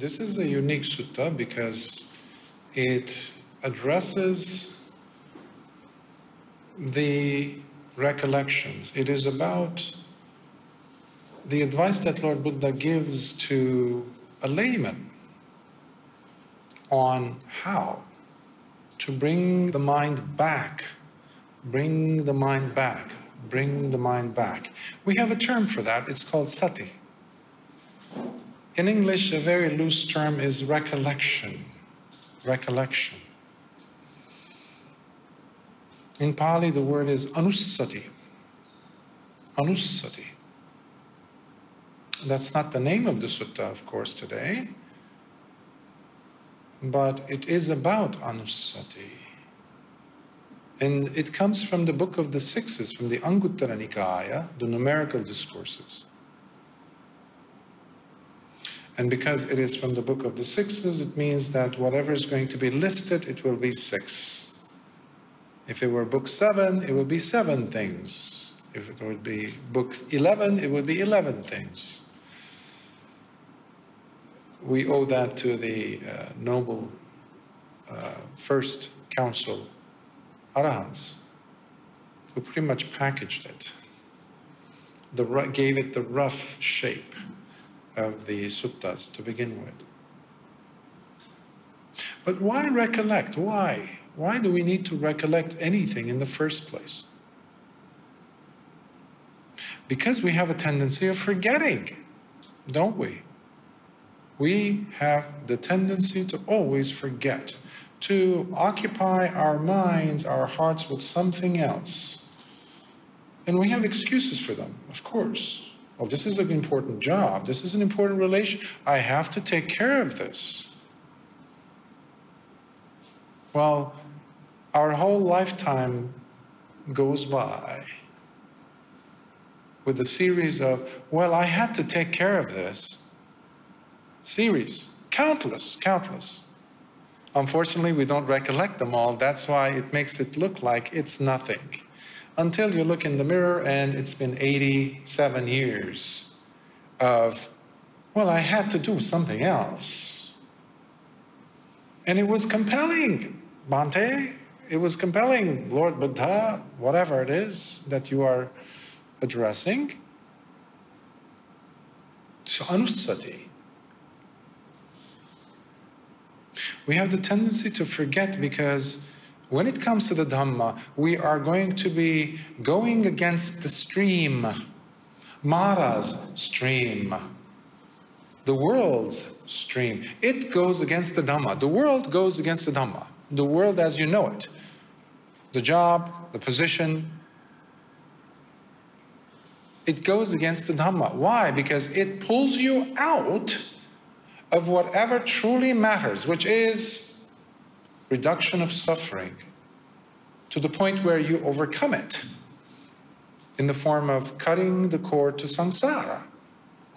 This is a unique sutta because it addresses the recollections. It is about the advice that Lord Buddha gives to a layman on how to bring the mind back, bring the mind back, bring the mind back. We have a term for that, it's called sati. In English, a very loose term is recollection. Recollection. In Pali, the word is anussati. Anussati. That's not the name of the sutta, of course, today, but it is about anussati. And it comes from the book of the sixes, from the Anguttara Nikaya, the numerical discourses. And because it is from the book of the sixes, it means that whatever is going to be listed, it will be six. If it were book seven, it would be seven things. If it would be book 11, it would be 11 things. We owe that to the uh, noble uh, first council, Arahants, who pretty much packaged it, the, gave it the rough shape of the suttas to begin with. But why recollect? Why? Why do we need to recollect anything in the first place? Because we have a tendency of forgetting, don't we? We have the tendency to always forget, to occupy our minds, our hearts with something else. And we have excuses for them, of course. Well, this is an important job. This is an important relation. I have to take care of this. Well, our whole lifetime goes by with a series of, well, I had to take care of this. Series, countless, countless. Unfortunately, we don't recollect them all. That's why it makes it look like it's nothing until you look in the mirror and it's been 87 years of, well, I had to do something else. And it was compelling, Bhante. It was compelling, Lord Buddha, whatever it is that you are addressing. So, anussati. We have the tendency to forget because when it comes to the Dhamma, we are going to be going against the stream, Mara's stream, the world's stream. It goes against the Dhamma. The world goes against the Dhamma. The world as you know it. The job, the position, it goes against the Dhamma. Why? Because it pulls you out of whatever truly matters, which is reduction of suffering to the point where you overcome it in the form of cutting the cord to samsara.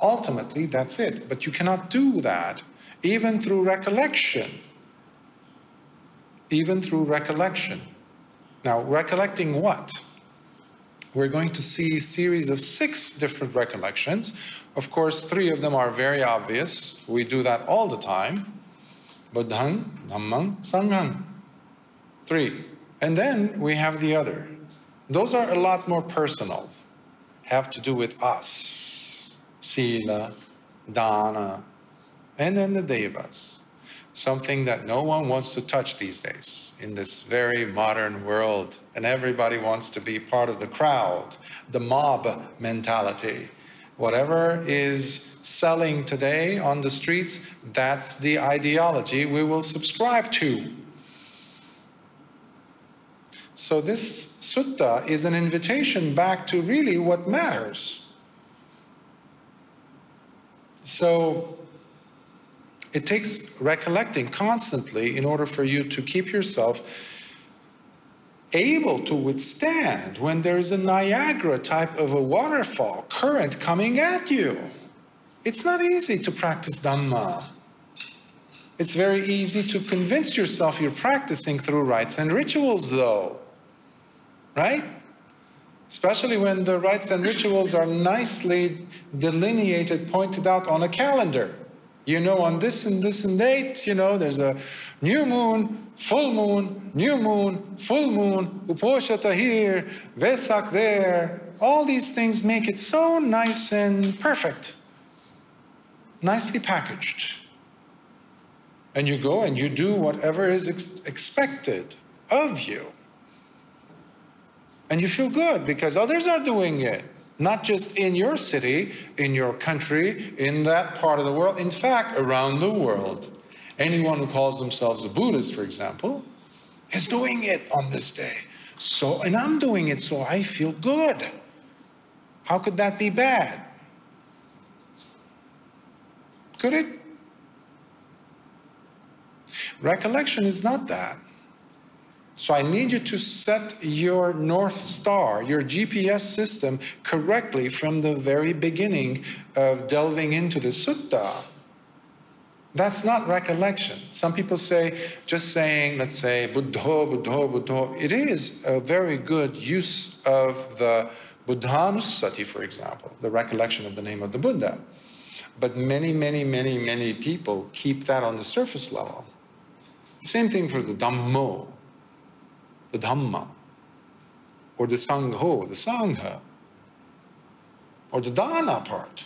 Ultimately, that's it. But you cannot do that even through recollection. Even through recollection. Now, recollecting what? We're going to see a series of six different recollections. Of course, three of them are very obvious. We do that all the time. Buddhang, Dhammang, Sanghang. Three. And then we have the other. Those are a lot more personal, have to do with us. Sila, Dana, and then the Devas. Something that no one wants to touch these days in this very modern world. And everybody wants to be part of the crowd, the mob mentality. Whatever is selling today on the streets, that's the ideology we will subscribe to. So this sutta is an invitation back to really what matters. So it takes recollecting constantly in order for you to keep yourself able to withstand when there's a Niagara type of a waterfall current coming at you. It's not easy to practice Dhamma. It's very easy to convince yourself you're practicing through rites and rituals, though. Right? Especially when the rites and rituals are nicely delineated, pointed out on a calendar. You know, on this and this and date, you know, there's a new moon, full moon, new moon, full moon, Uposatha here, Vesak there. All these things make it so nice and perfect, nicely packaged. And you go and you do whatever is ex expected of you. And you feel good because others are doing it not just in your city, in your country, in that part of the world, in fact, around the world. Anyone who calls themselves a Buddhist, for example, is doing it on this day. So, and I'm doing it, so I feel good. How could that be bad? Could it? Recollection is not that. So I need you to set your North Star, your GPS system, correctly from the very beginning of delving into the sutta. That's not recollection. Some people say, just saying, let's say, Buddho, Buddho, Buddho. It is a very good use of the Buddhanussati, for example, the recollection of the name of the Buddha. But many, many, many, many people keep that on the surface level. Same thing for the Dhammo the Dhamma, or the Sangho, the Sangha, or the Dana part.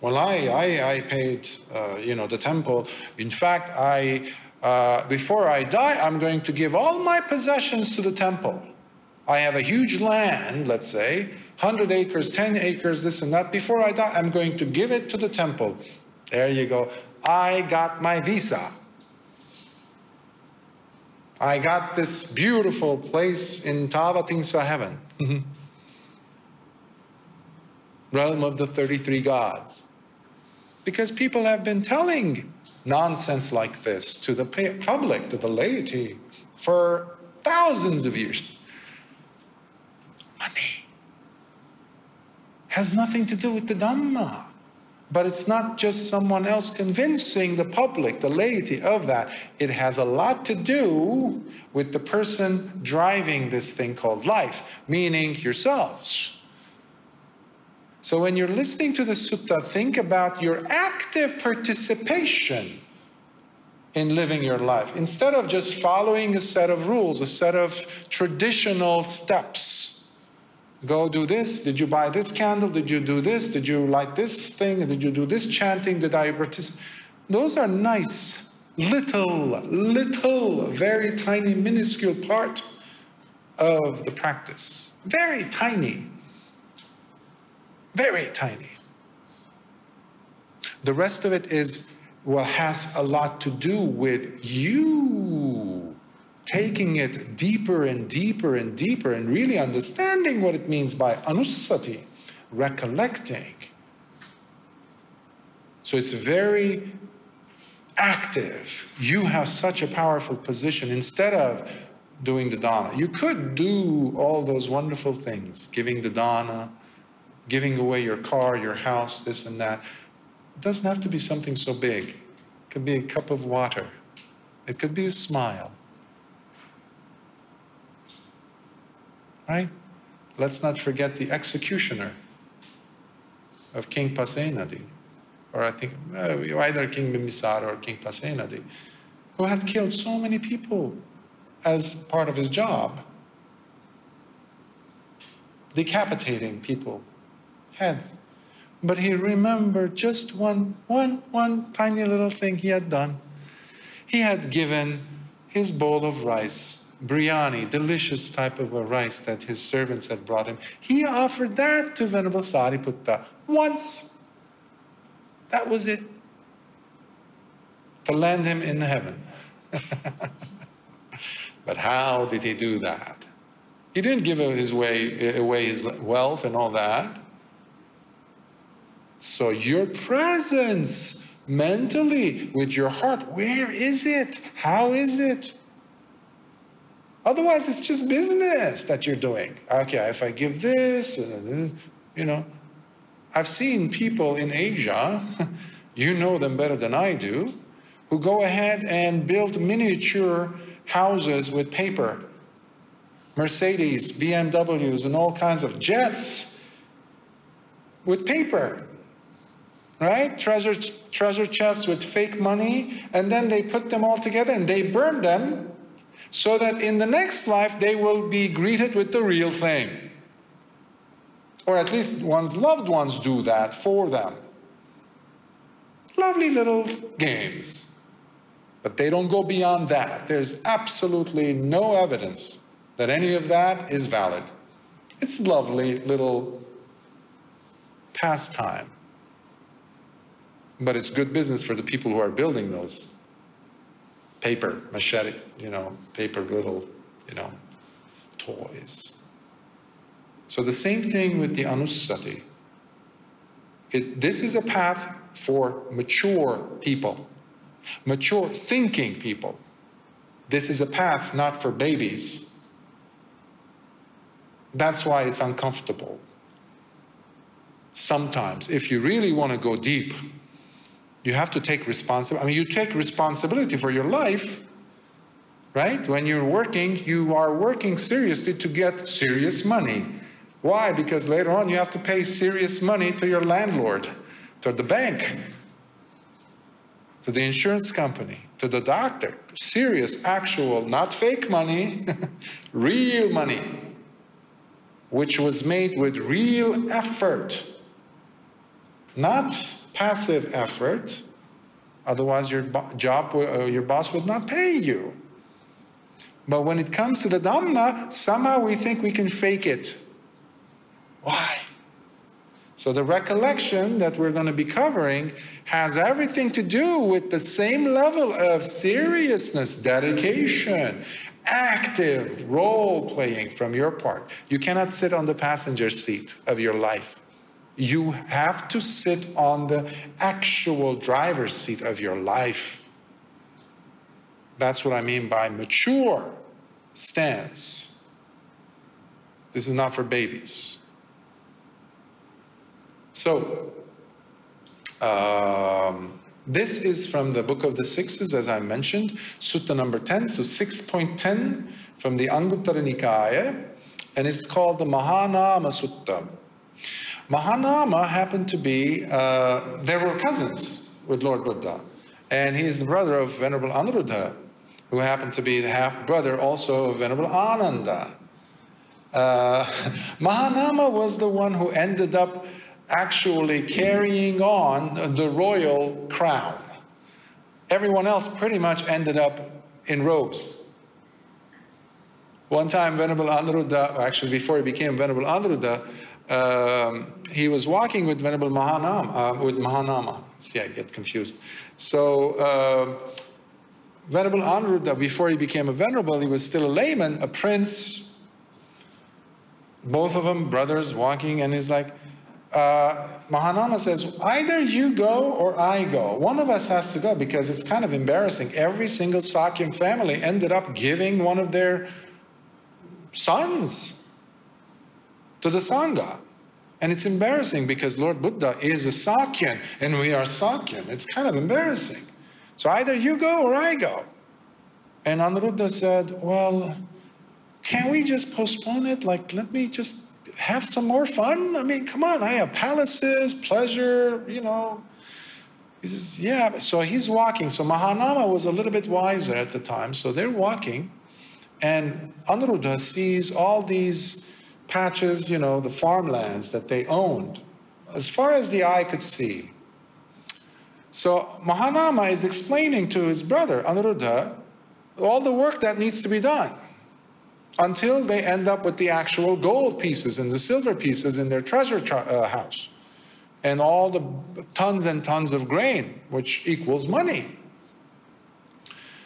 Well, I, I, I paid, uh, you know, the temple. In fact, I, uh, before I die, I'm going to give all my possessions to the temple. I have a huge land, let's say, 100 acres, 10 acres, this and that. Before I die, I'm going to give it to the temple. There you go. I got my visa. I got this beautiful place in Tavatimsa heaven, mm-hmm. realm of the 33 gods. Because people have been telling nonsense like this to the public, to the laity, for thousands of years. Money has nothing to do with the Dhamma. But it's not just someone else convincing the public, the laity of that. It has a lot to do with the person driving this thing called life, meaning yourselves. So when you're listening to the sutta, think about your active participation in living your life instead of just following a set of rules, a set of traditional steps go do this? Did you buy this candle? Did you do this? Did you light this thing? Did you do this chanting? Did I participate? Those are nice, little, little, very tiny, minuscule part of the practice. Very tiny. Very tiny. The rest of it is, well, has a lot to do with you taking it deeper and deeper and deeper and really understanding what it means by anussati, recollecting. So it's very active. You have such a powerful position instead of doing the dana. You could do all those wonderful things, giving the dana, giving away your car, your house, this and that. It doesn't have to be something so big. It could be a cup of water. It could be a smile. Right? Let's not forget the executioner of King Pasenadi, or I think uh, either King Bimbisara or King Pasenadi, who had killed so many people as part of his job, decapitating people, heads. But he remembered just one, one, one tiny little thing he had done. He had given his bowl of rice biryani, delicious type of a rice that his servants had brought him. He offered that to Venerable Sariputta once. That was it. To land him in heaven. but how did he do that? He didn't give his way, away his wealth and all that. So your presence mentally with your heart, where is it? How is it? Otherwise, it's just business that you're doing. Okay, if I give this, uh, you know. I've seen people in Asia, you know them better than I do, who go ahead and build miniature houses with paper. Mercedes, BMWs, and all kinds of jets with paper. right? Treasure, treasure chests with fake money, and then they put them all together and they burn them so that in the next life they will be greeted with the real thing. Or at least one's loved ones do that for them. Lovely little games. But they don't go beyond that. There's absolutely no evidence that any of that is valid. It's lovely little pastime. But it's good business for the people who are building those paper, machete, you know, paper little, you know, toys. So the same thing with the Anussati. It, this is a path for mature people, mature thinking people. This is a path not for babies. That's why it's uncomfortable. Sometimes, if you really want to go deep, you have to take responsibility. I mean, you take responsibility for your life, right? When you're working, you are working seriously to get serious money. Why? Because later on you have to pay serious money to your landlord, to the bank, to the insurance company, to the doctor. Serious, actual, not fake money, real money, which was made with real effort, not passive effort. Otherwise, your job, uh, your boss would not pay you. But when it comes to the Dhamma, somehow we think we can fake it. Why? So the recollection that we're going to be covering has everything to do with the same level of seriousness, dedication, active role playing from your part. You cannot sit on the passenger seat of your life. You have to sit on the actual driver's seat of your life. That's what I mean by mature stance. This is not for babies. So, um, this is from the Book of the Sixes, as I mentioned, Sutta number 10, so 6.10 from the Anguttara Nikaya, and it's called the Mahanama Sutta. Mahanama happened to be, uh, there were cousins with Lord Buddha, and he's the brother of Venerable Anuruddha, who happened to be the half brother also of Venerable Ananda. Uh, Mahanama was the one who ended up actually carrying on the royal crown. Everyone else pretty much ended up in robes. One time, Venerable Anuruddha, actually before he became Venerable Anuruddha, um, he was walking with Venerable Mahanama, uh, with Mahanama. See, I get confused. So, uh, Venerable Anuruddha, before he became a venerable, he was still a layman, a prince. Both of them brothers walking, and he's like, uh, Mahanama says, either you go or I go. One of us has to go because it's kind of embarrassing. Every single Sakyan family ended up giving one of their sons to the Sangha. And it's embarrassing because Lord Buddha is a Sakyan and we are Sakyan. It's kind of embarrassing. So either you go or I go. And Anuruddha said, well, can we just postpone it? Like, let me just have some more fun? I mean, come on, I have palaces, pleasure, you know. He says, yeah. So he's walking. So Mahanama was a little bit wiser at the time. So they're walking, and Anuruddha sees all these patches, you know, the farmlands that they owned, as far as the eye could see. So Mahanama is explaining to his brother, Anuruddha, all the work that needs to be done until they end up with the actual gold pieces and the silver pieces in their treasure uh, house and all the tons and tons of grain, which equals money.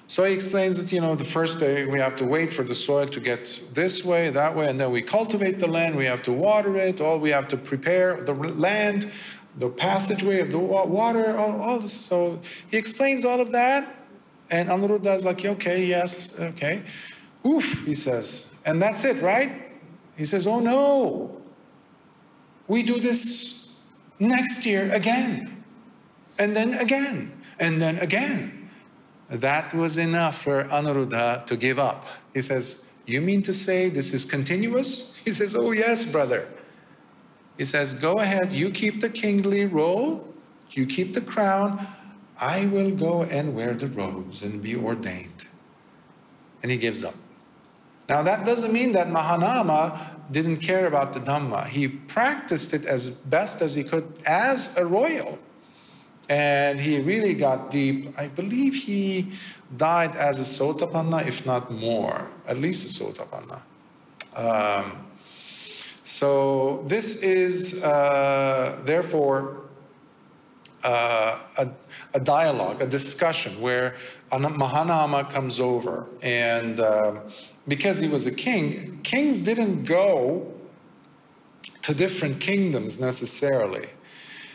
So he explains that, you know, the first day we have to wait for the soil to get this way, that way, and then we cultivate the land, we have to water it, all we have to prepare the land, the passageway of the water, all, all this. So he explains all of that, and Anuruddha is like, okay, yes, okay. Oof, he says. And that's it, right? He says, oh no. We do this next year again. And then again. And then again. That was enough for Anuruddha to give up. He says, You mean to say this is continuous? He says, Oh, yes, brother. He says, Go ahead, you keep the kingly role, You keep the crown, I will go and wear the robes and be ordained. And he gives up. Now, that doesn't mean that Mahanama didn't care about the Dhamma. He practiced it as best as he could as a royal. And he really got deep. I believe he died as a Sotapanna, if not more, at least a Sotapanna. Um, so this is, uh, therefore, uh, a, a, dialogue, a discussion where Mahanama comes over. And uh, because he was a king, kings didn't go to different kingdoms necessarily.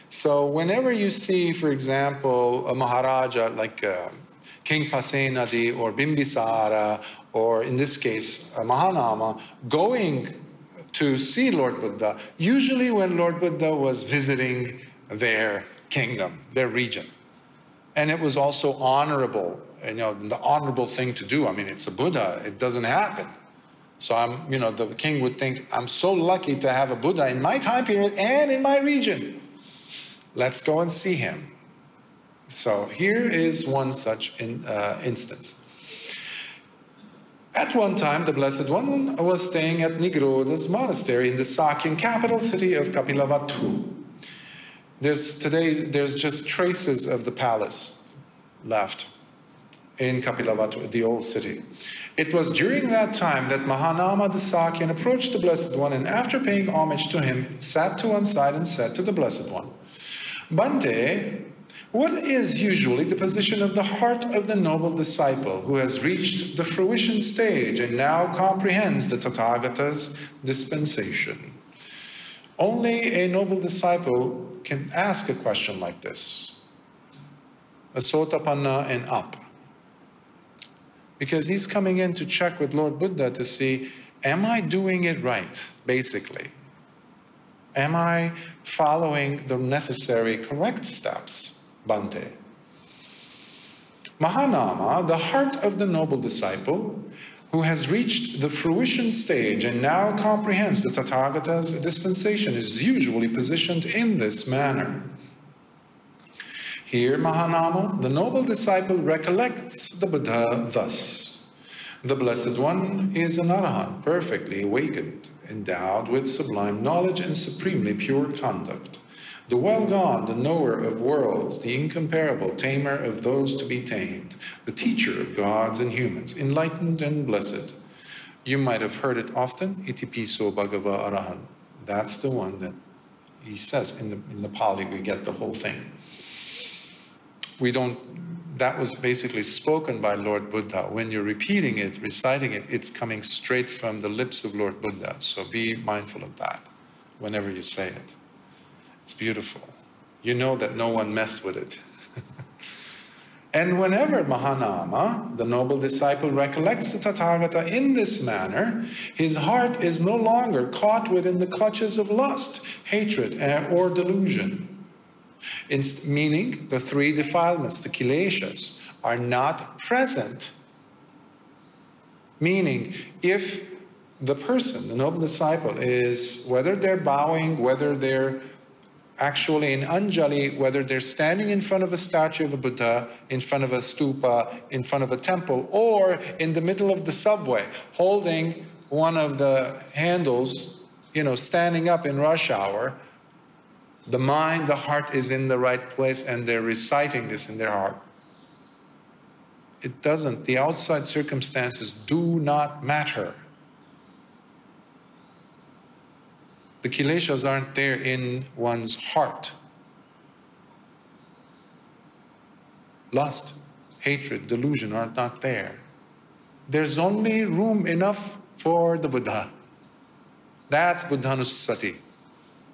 So whenever you see, for example, a Maharaja like uh, King Pasenadi or Bimbisara, or in this case, Mahanama, going to see Lord Buddha, usually when Lord Buddha was visiting their kingdom, their region. And it was also honorable, you know, the honorable thing to do. I mean, it's a Buddha, it doesn't happen. So I'm, you know, the king would think, I'm so lucky to have a Buddha in my time period and in my region. Let's go and see him. So here is one such in, uh, instance. At one time, the Blessed One was staying at Nigrodha's monastery in the Sakyan capital city of Kapilavatthu. There's today, there's just traces of the palace left in Kapilavatthu, the old city. It was during that time that Mahanama the Sakyan approached the Blessed One and after paying homage to him, sat to one side and said to the Blessed One, Bhante, what is usually the position of the heart of the noble disciple who has reached the fruition stage and now comprehends the Tathagata's dispensation? Only a noble disciple can ask a question like this. A Sotapanna and up. Because he's coming in to check with Lord Buddha to see, am I doing it right, basically? Am I following the necessary correct steps? Bhante. Mahanama, the heart of the noble disciple, who has reached the fruition stage and now comprehends the Tathagata's dispensation, is usually positioned in this manner. Here, Mahanama, the noble disciple, recollects the Buddha thus. The Blessed One is an Arahant, perfectly awakened, endowed with sublime knowledge and supremely pure conduct the well gone, the knower of worlds, the incomparable tamer of those to be tamed, the teacher of gods and humans, enlightened and blessed. You might have heard it often, Itipiso Bhagava Arahan. That's the one that he says in the, in the Pali, we get the whole thing. We don't, that was basically spoken by Lord Buddha. When you're repeating it, reciting it, it's coming straight from the lips of Lord Buddha. So be mindful of that whenever you say it. It's beautiful. You know that no one messed with it. and whenever Mahanama, the noble disciple, recollects the Tathagata in this manner, his heart is no longer caught within the clutches of lust, hatred, eh, or delusion. In, meaning, the three defilements, the kileshas, are not present. Meaning, if the person, the noble disciple, is whether they're bowing, whether they're actually in Anjali, whether they're standing in front of a statue of a Buddha, in front of a stupa, in front of a temple, or in the middle of the subway, holding one of the handles, you know, standing up in rush hour, the mind, the heart is in the right place and they're reciting this in their heart. It doesn't. The outside circumstances do not matter. The kileshas aren't there in one's heart. Lust, hatred, delusion are not there. There's only room enough for the Buddha. That's Buddhanussati.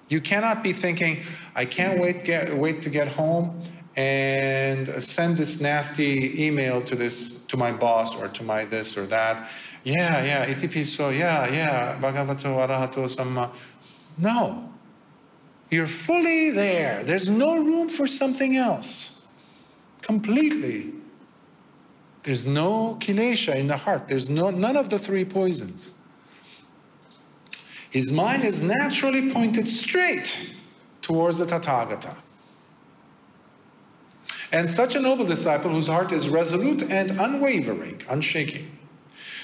You cannot be thinking, I can't wait, get, wait to get home and send this nasty email to this to my boss or to my this or that. Yeah, yeah, itipiso, yeah, yeah, bhagavato arahato samma. No. You're fully there. There's no room for something else. Completely. There's no kilesha in the heart. There's no, none of the three poisons. His mind is naturally pointed straight towards the Tathagata. And such a noble disciple whose heart is resolute and unwavering, unshaking,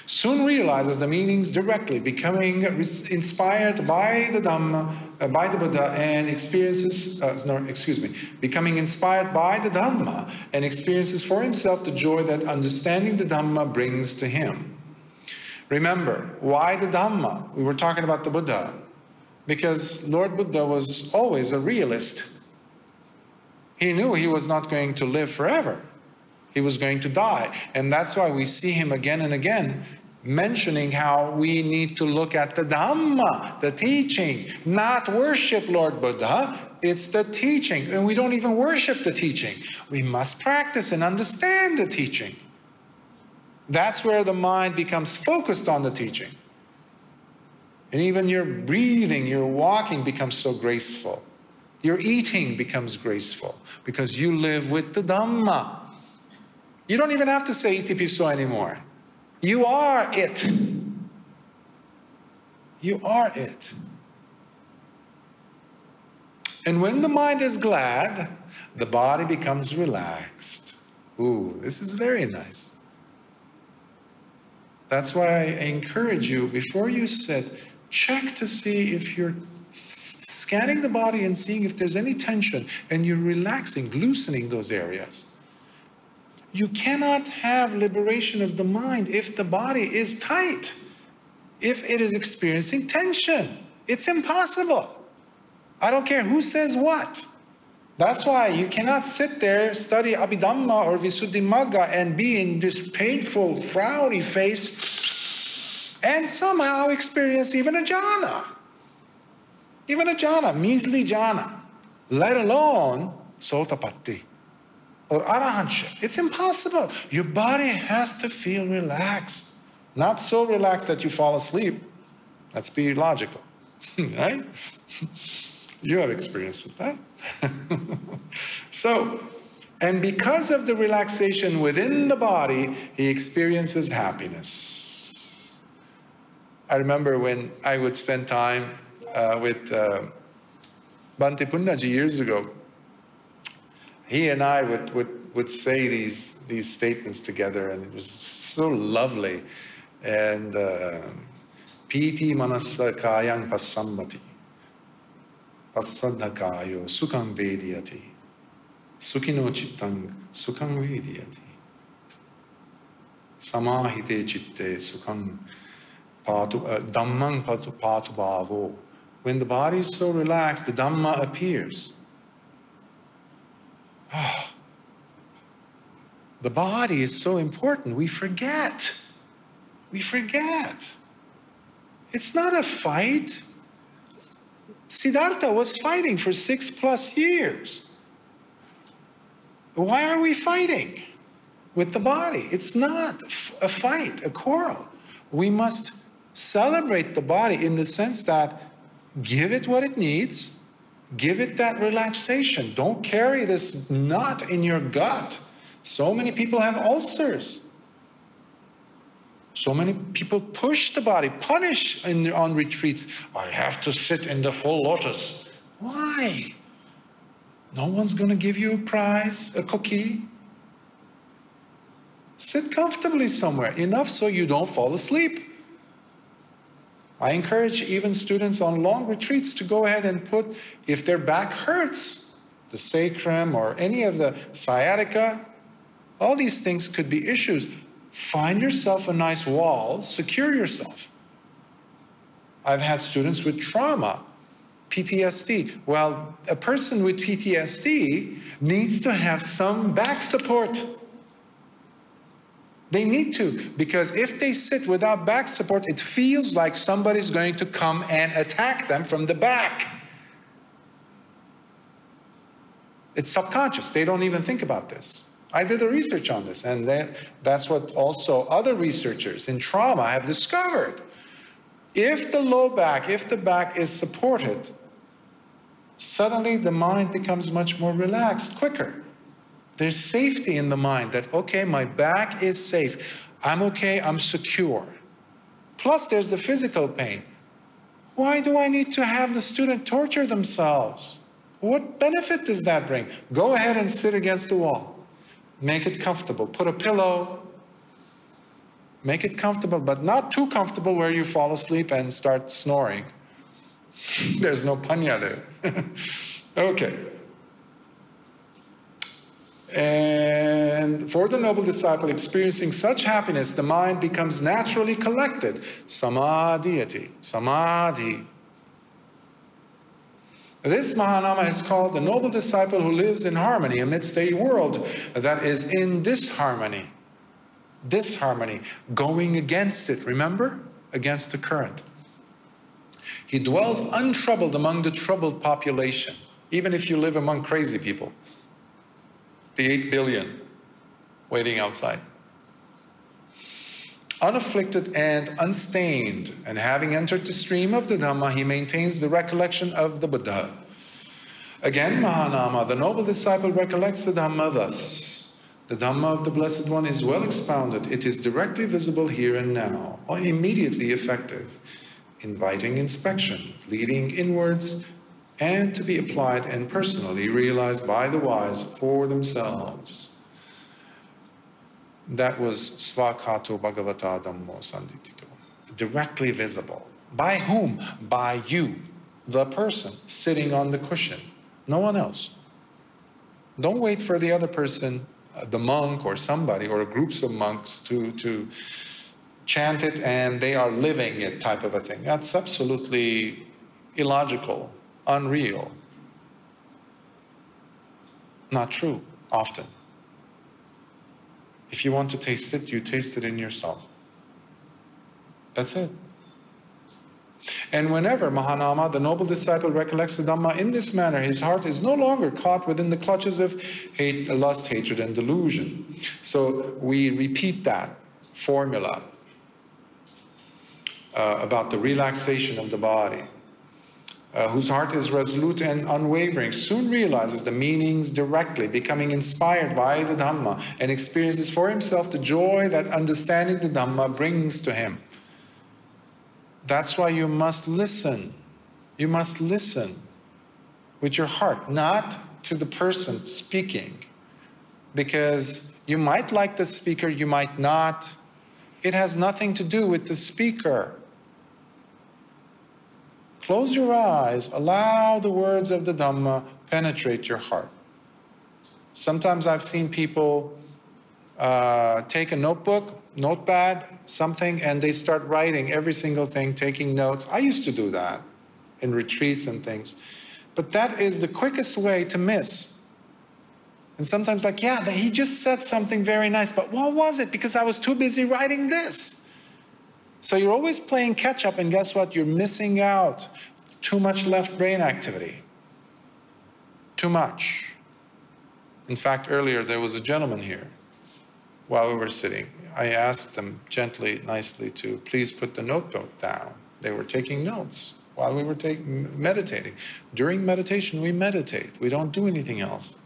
soon realizes the meanings directly, becoming inspired by the Dhamma, uh, by the Buddha, and experiences, uh, no, excuse me, becoming inspired by the Dhamma and experiences for himself the joy that understanding the Dhamma brings to him. Remember, why the Dhamma? We were talking about the Buddha. Because Lord Buddha was always a realist. He knew he was not going to live forever. He was going to die. And that's why we see him again and again mentioning how we need to look at the Dhamma, the teaching, not worship Lord Buddha. It's the teaching. And we don't even worship the teaching. We must practice and understand the teaching. That's where the mind becomes focused on the teaching. And even your breathing, your walking becomes so graceful. Your eating becomes graceful because you live with the Dhamma. You don't even have to say iti piso anymore. You are it. You are it. And when the mind is glad, the body becomes relaxed. Ooh, this is very nice. That's why I encourage you before you sit, check to see if you're scanning the body and seeing if there's any tension and you're relaxing, loosening those areas. You cannot have liberation of the mind if the body is tight, if it is experiencing tension. It's impossible. I don't care who says what. That's why you cannot sit there, study Abhidhamma or Visuddhimagga and be in this painful, frowny face and somehow experience even a jhana. Even a jhana, measly jhana, let alone sotapatti or arahantship. It's impossible. Your body has to feel relaxed. Not so relaxed that you fall asleep. Let's be logical, right? you have experience with that. so, and because of the relaxation within the body, he experiences happiness. I remember when I would spend time uh, with uh, Bhante Punnaji years ago, he and I would, would, would say these, these statements together, and it was so lovely. And uh, Piti manasa kayang pasambati, pasadhakayo sukham vediyati, sukhino chittang sukham vediyati, samahite chitte sukham patu, uh, dhammang patu, patu bhavo. When the body is so relaxed, the Dhamma appears. the body is so important. We forget. We forget. It's not a fight. Siddhartha was fighting for six plus years. Why are we fighting with the body? It's not a fight, a quarrel. We must celebrate the body in the sense that give it what it needs Give it that relaxation. Don't carry this knot in your gut. So many people have ulcers. So many people push the body, punish in, on retreats. I have to sit in the full lotus. Why? No one's going to give you a prize, a cookie. Sit comfortably somewhere, enough so you don't fall asleep. I encourage even students on long retreats to go ahead and put, if their back hurts, the sacrum or any of the sciatica, all these things could be issues. Find yourself a nice wall, secure yourself. I've had students with trauma, PTSD. Well, a person with PTSD needs to have some back support. They need to, because if they sit without back support, it feels like somebody's going to come and attack them from the back. It's subconscious. They don't even think about this. I did the research on this, and that's what also other researchers in trauma have discovered. If the low back, if the back is supported, suddenly the mind becomes much more relaxed, quicker. There's safety in the mind that, okay, my back is safe. I'm okay, I'm secure. Plus, there's the physical pain. Why do I need to have the student torture themselves? What benefit does that bring? Go ahead and sit against the wall. Make it comfortable. Put a pillow. Make it comfortable, but not too comfortable where you fall asleep and start snoring. There's no panya there. okay. And for the noble disciple experiencing such happiness, the mind becomes naturally collected. Samadhiyati, samadhi. This Mahanama is called the noble disciple who lives in harmony amidst a world that is in disharmony. Disharmony, going against it, remember? Against the current. He dwells untroubled among the troubled population, even if you live among crazy people the 8 billion waiting outside. Unafflicted and unstained, and having entered the stream of the Dhamma, he maintains the recollection of the Buddha. Again, Mahanama, the noble disciple, recollects the Dhamma thus. The Dhamma of the Blessed One is well expounded. It is directly visible here and now, or immediately effective, inviting inspection, leading inwards, and to be applied and personally realized by the wise for themselves. That was Svakato Bhagavata Dhammo Sanditiko. Directly visible. By whom? By you, the person sitting on the cushion. No one else. Don't wait for the other person, uh, the monk or somebody, or groups of monks to, to chant it and they are living it type of a thing. That's absolutely illogical unreal. Not true, often. If you want to taste it, you taste it in yourself. That's it. And whenever Mahanama, the noble disciple, recollects the Dhamma in this manner, his heart is no longer caught within the clutches of hate, lust, hatred, and delusion. So we repeat that formula uh, about the relaxation of the body uh, whose heart is resolute and unwavering, soon realizes the meanings directly, becoming inspired by the Dhamma, and experiences for himself the joy that understanding the Dhamma brings to him. That's why you must listen. You must listen with your heart, not to the person speaking. Because you might like the speaker, you might not. It has nothing to do with the speaker. Close your eyes, allow the words of the Dhamma penetrate your heart. Sometimes I've seen people uh, take a notebook, notepad, something, and they start writing every single thing, taking notes. I used to do that in retreats and things. But that is the quickest way to miss. And sometimes, like, yeah, he just said something very nice, but what was it? Because I was too busy writing this. So you're always playing catch up, and guess what? You're missing out. Too much left brain activity. Too much. In fact, earlier there was a gentleman here while we were sitting. I asked them gently, nicely to please put the notebook down. They were taking notes while we were taking meditating. During meditation, we meditate. We don't do anything else.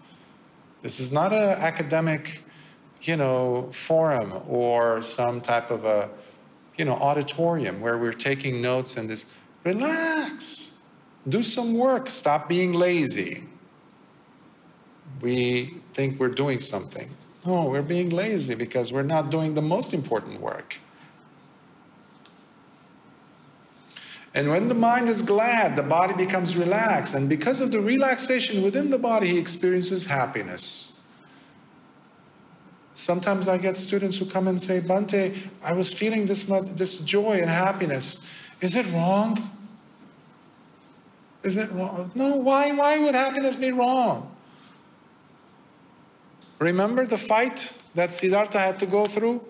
This is not an academic, you know, forum or some type of a you know, auditorium where we're taking notes and this, relax, do some work, stop being lazy. We think we're doing something. No, we're being lazy because we're not doing the most important work. And when the mind is glad, the body becomes relaxed. And because of the relaxation within the body, he experiences happiness. Sometimes I get students who come and say, Bhante, I was feeling this, this joy and happiness. Is it wrong? Is it wrong? No, why, why would happiness be wrong? Remember the fight that Siddhartha had to go through?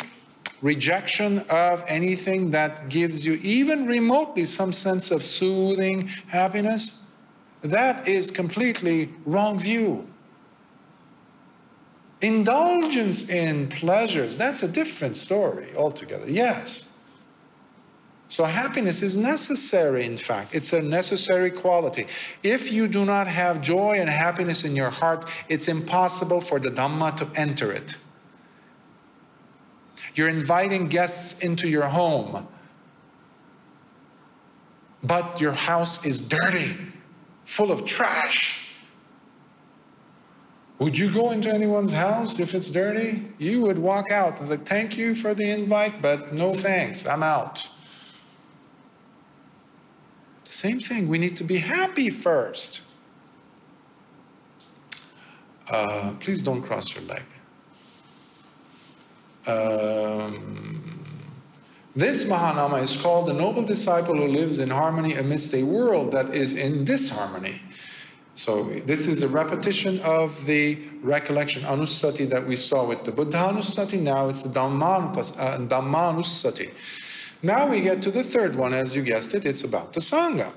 Rejection of anything that gives you even remotely some sense of soothing happiness? That is completely wrong view. Indulgence in pleasures, that's a different story altogether. Yes. So happiness is necessary, in fact. It's a necessary quality. If you do not have joy and happiness in your heart, it's impossible for the Dhamma to enter it. You're inviting guests into your home, but your house is dirty, full of trash. Would you go into anyone's house if it's dirty? You would walk out and say, Thank you for the invite, but no thanks, I'm out. Same thing, we need to be happy first. Uh, please don't cross your leg. Um, this Mahanama is called the noble disciple who lives in harmony amidst a world that is in disharmony. So this is a repetition of the recollection Anussati that we saw with the Buddha Anussati. Now it's the uh, Dhammanusati. Now we get to the third one, as you guessed it, it's about the Sangha.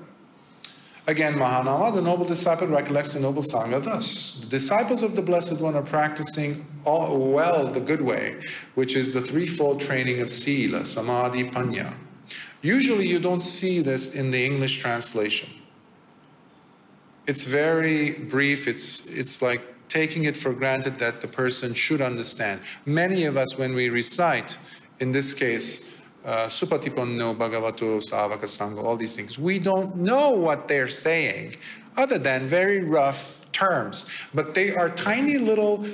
Again, Mahanama, the noble disciple, recollects the noble Sangha thus. The disciples of the Blessed One are practicing all, well the good way, which is the threefold training of Sila, Samadhi, Panya. Usually you don't see this in the English translation. It's very brief, it's, it's like taking it for granted that the person should understand. Many of us, when we recite, in this case, uh, Bhagavato Savaka Sangha, all these things. We don't know what they're saying other than very rough terms, but they are tiny little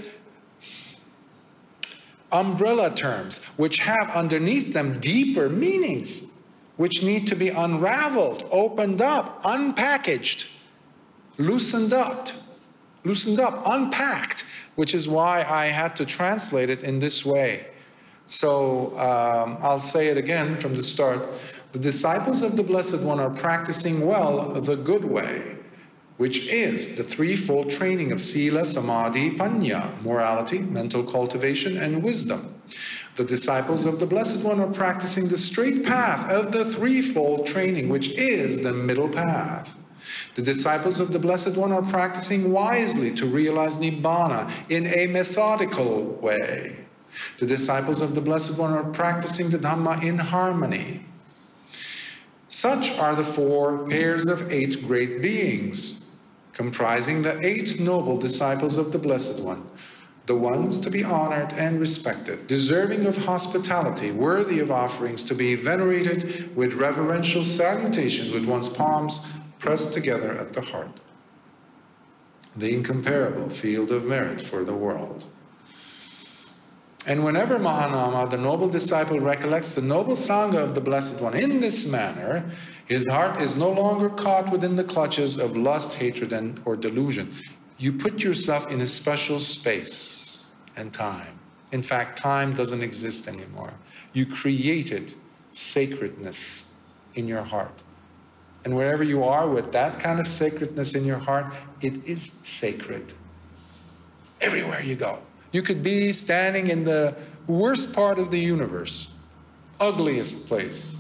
umbrella terms which have underneath them deeper meanings which need to be unraveled, opened up, unpackaged, loosened up, loosened up, unpacked, which is why I had to translate it in this way. So um, I'll say it again from the start. The disciples of the Blessed One are practicing well the good way, which is the threefold training of Sila, Samadhi, Panya, morality, mental cultivation, and wisdom. The disciples of the Blessed One are practicing the straight path of the threefold training, which is the middle path. The disciples of the Blessed One are practicing wisely to realize Nibbana in a methodical way. The disciples of the Blessed One are practicing the Dhamma in harmony. Such are the four pairs of eight great beings, comprising the eight noble disciples of the Blessed One, the ones to be honored and respected, deserving of hospitality, worthy of offerings, to be venerated with reverential salutation with one's palms pressed together at the heart. The incomparable field of merit for the world. And whenever Mahanama, the noble disciple, recollects the noble Sangha of the Blessed One in this manner, his heart is no longer caught within the clutches of lust, hatred, and, or delusion. You put yourself in a special space and time. In fact, time doesn't exist anymore. You created sacredness in your heart. And wherever you are with that kind of sacredness in your heart, it is sacred. Everywhere you go. You could be standing in the worst part of the universe, ugliest place,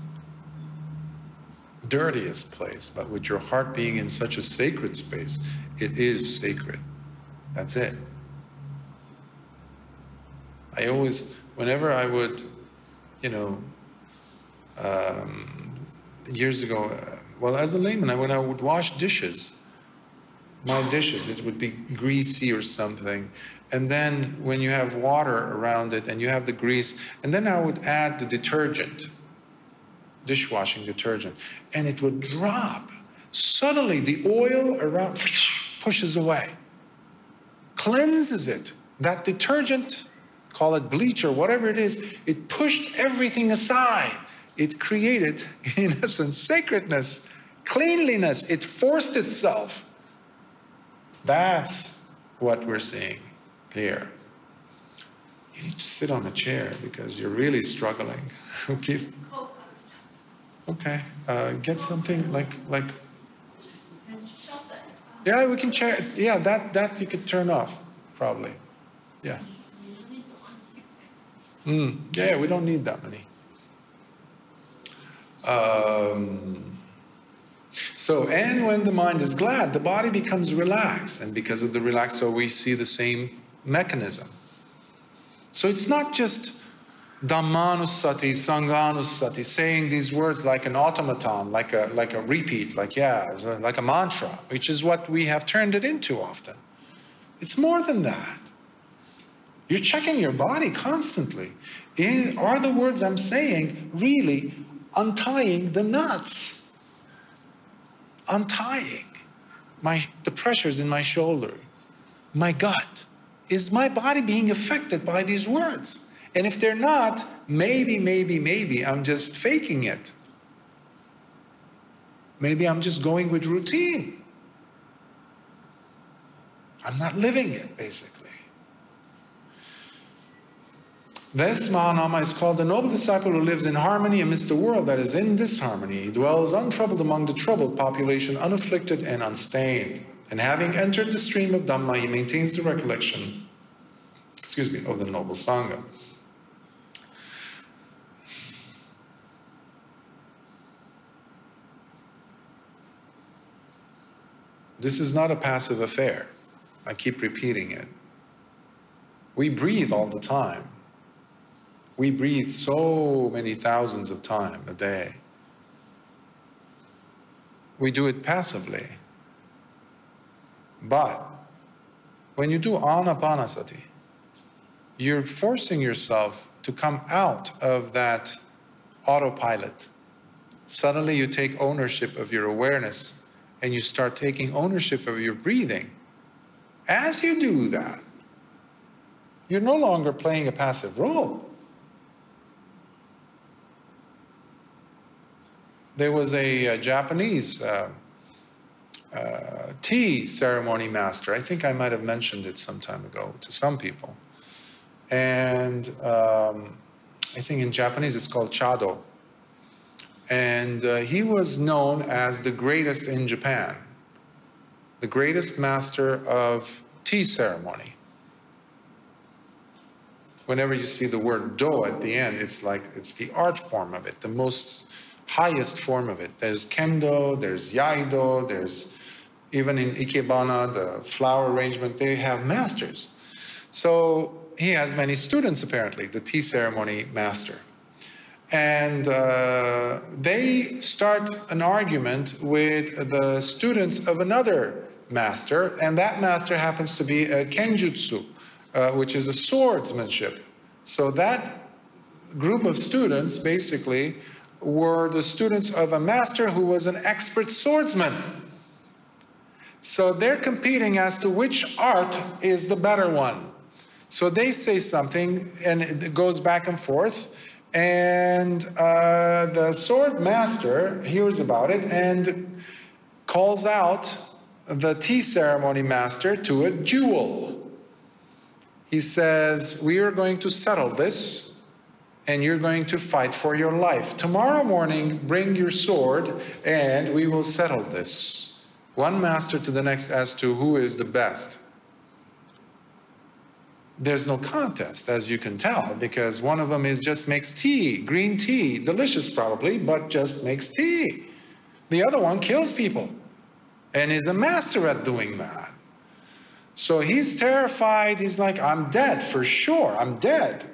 dirtiest place, but with your heart being in such a sacred space, it is sacred. That's it. I always, whenever I would, you know, um, years ago, well, as a layman, when I would wash dishes, my dishes, it would be greasy or something, and then when you have water around it and you have the grease, and then I would add the detergent, dishwashing detergent, and it would drop. Suddenly the oil around pushes away, cleanses it. That detergent, call it bleach or whatever it is, it pushed everything aside. It created, in essence, sacredness, cleanliness. It forced itself. That's what we're seeing here. You need to sit on a chair because you're really struggling. okay. Okay. Uh, get something like like. Yeah, we can chair. Yeah, that that you could turn off, probably. Yeah. Mm, yeah, we don't need that many. Um, so, and when the mind is glad, the body becomes relaxed. And because of the relaxed, so we see the same mechanism. So it's not just Dhammanusati, Sanghanusati, saying these words like an automaton, like a, like a repeat, like, yeah, like a mantra, which is what we have turned it into often. It's more than that. You're checking your body constantly. Are the words I'm saying really untying the knots? Untying my, the pressures in my shoulder, my gut, is my body being affected by these words? And if they're not, maybe, maybe, maybe I'm just faking it. Maybe I'm just going with routine. I'm not living it, basically. This Mahanama is called the noble disciple who lives in harmony amidst the world that is in disharmony. He dwells untroubled among the troubled population, unafflicted and unstained. And having entered the stream of Dhamma, he maintains the recollection, excuse me, of the noble Sangha. This is not a passive affair. I keep repeating it. We breathe all the time. We breathe so many thousands of times a day. We do it passively. But when you do anapanasati, you're forcing yourself to come out of that autopilot. Suddenly you take ownership of your awareness and you start taking ownership of your breathing. As you do that, you're no longer playing a passive role. There was a, a Japanese uh, uh, tea ceremony master. I think I might have mentioned it some time ago to some people. And um, I think in Japanese it's called chado. And uh, he was known as the greatest in Japan, the greatest master of tea ceremony. Whenever you see the word do at the end, it's like it's the art form of it, the most highest form of it. There's kendo, there's iaido, there's even in ikebana, the flower arrangement, they have masters. So he has many students apparently, the tea ceremony master. And uh, they start an argument with the students of another master, and that master happens to be a kenjutsu, uh, which is a swordsmanship. So that group of students basically were the students of a master who was an expert swordsman. So they're competing as to which art is the better one. So they say something and it goes back and forth. And uh, the sword master hears about it and calls out the tea ceremony master to a duel. He says, We are going to settle this and you're going to fight for your life. Tomorrow morning, bring your sword and we will settle this. One master to the next as to who is the best. There's no contest, as you can tell, because one of them is just makes tea, green tea, delicious probably, but just makes tea. The other one kills people and is a master at doing that. So he's terrified. He's like, I'm dead for sure. I'm dead.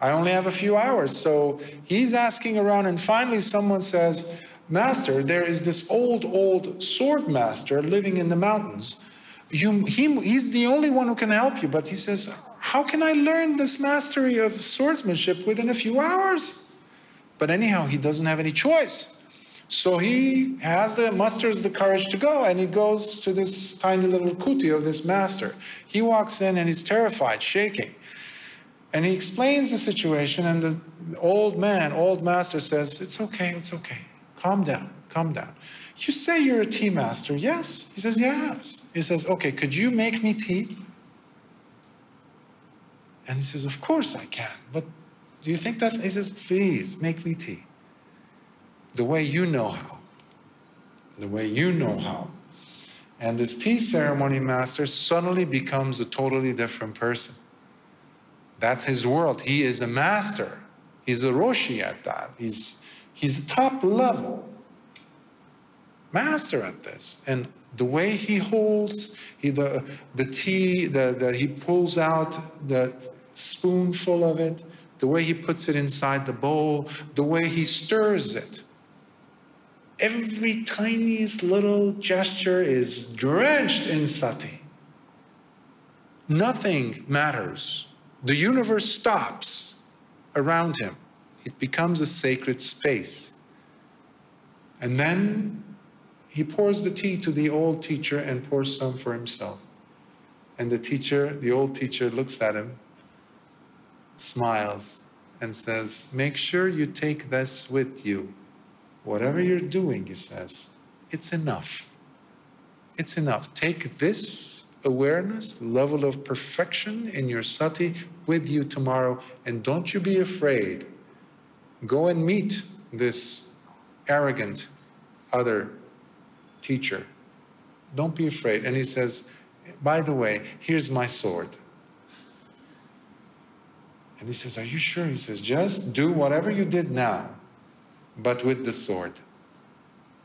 I only have a few hours. So he's asking around, and finally someone says, Master, there is this old, old sword master living in the mountains. You, he, he's the only one who can help you. But he says, How can I learn this mastery of swordsmanship within a few hours? But anyhow, he doesn't have any choice. So he has the musters the courage to go, and he goes to this tiny little kuti of this master. He walks in and he's terrified, shaking. And he explains the situation, and the old man, old master says, It's okay, it's okay. Calm down, calm down. You say you're a tea master, yes? He says, Yes. He says, Okay, could you make me tea? And he says, Of course I can. But do you think that's. He says, Please make me tea. The way you know how. The way you know how. And this tea ceremony master suddenly becomes a totally different person. That's his world. He is a master. He's a Roshi at that. He's, he's top level master at this. And the way he holds he, the, the tea, the, the, he pulls out the spoonful of it, the way he puts it inside the bowl, the way he stirs it. Every tiniest little gesture is drenched in sati. Nothing matters the universe stops around him. It becomes a sacred space. And then he pours the tea to the old teacher and pours some for himself. And the teacher, the old teacher, looks at him, smiles, and says, Make sure you take this with you. Whatever you're doing, he says, it's enough. It's enough. Take this awareness, level of perfection in your sati with you tomorrow, and don't you be afraid. Go and meet this arrogant other teacher. Don't be afraid. And he says, By the way, here's my sword. And he says, Are you sure? He says, Just do whatever you did now, but with the sword.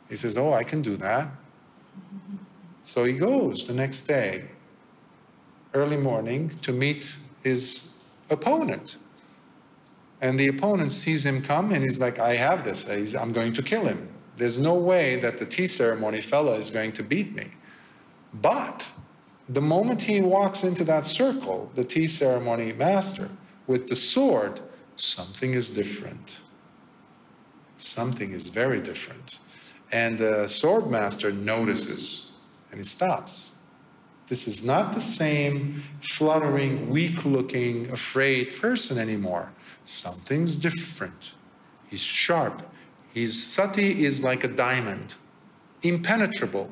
He says, Oh, I can do that. So he goes the next day, early morning, to meet his opponent. And the opponent sees him come and he's like, I have this. I'm going to kill him. There's no way that the tea ceremony fella is going to beat me. But the moment he walks into that circle, the tea ceremony master, with the sword, something is different. Something is very different. And the sword master notices and he stops. This is not the same fluttering, weak looking, afraid person anymore. Something's different. He's sharp. His sati is like a diamond, impenetrable.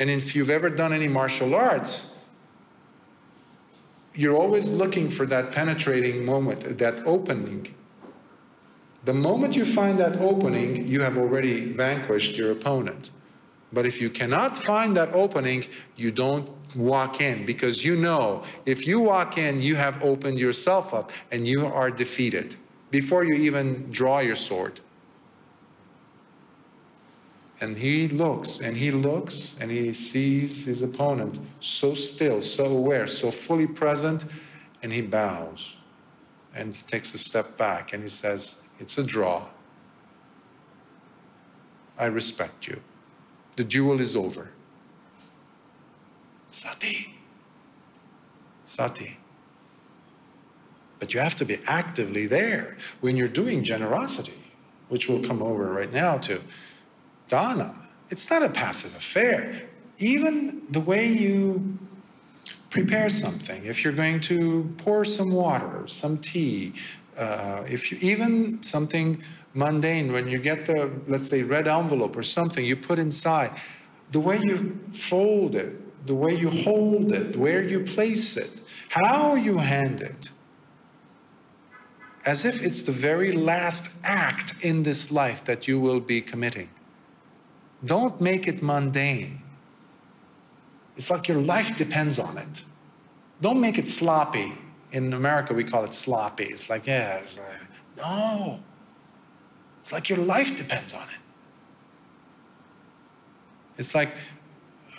And if you've ever done any martial arts, you're always looking for that penetrating moment, that opening. The moment you find that opening, you have already vanquished your opponent. But if you cannot find that opening, you don't walk in because you know if you walk in, you have opened yourself up and you are defeated before you even draw your sword. And he looks and he looks and he sees his opponent so still, so aware, so fully present, and he bows and takes a step back and he says, It's a draw. I respect you. The duel is over. Sati. Sati. But you have to be actively there when you're doing generosity, which we'll come over right now to dana. It's not a passive affair. Even the way you prepare something, if you're going to pour some water, some tea, uh, if you, even something mundane, when you get the, let's say, red envelope or something you put inside, the way you fold it, the way you hold it, where you place it, how you hand it, as if it's the very last act in this life that you will be committing. Don't make it mundane. It's like your life depends on it. Don't make it sloppy. In America, we call it sloppy. It's like, yeah, it's like, no. It's like your life depends on it. It's like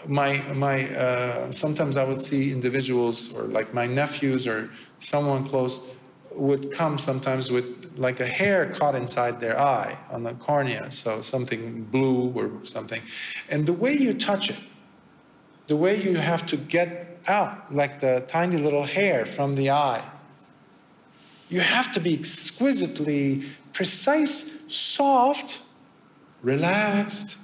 my, my uh, sometimes I would see individuals or like my nephews or someone close would come sometimes with like a hair caught inside their eye on the cornea, so something blue or something. And the way you touch it, the way you have to get out, like the tiny little hair from the eye, you have to be exquisitely precise, soft, relaxed,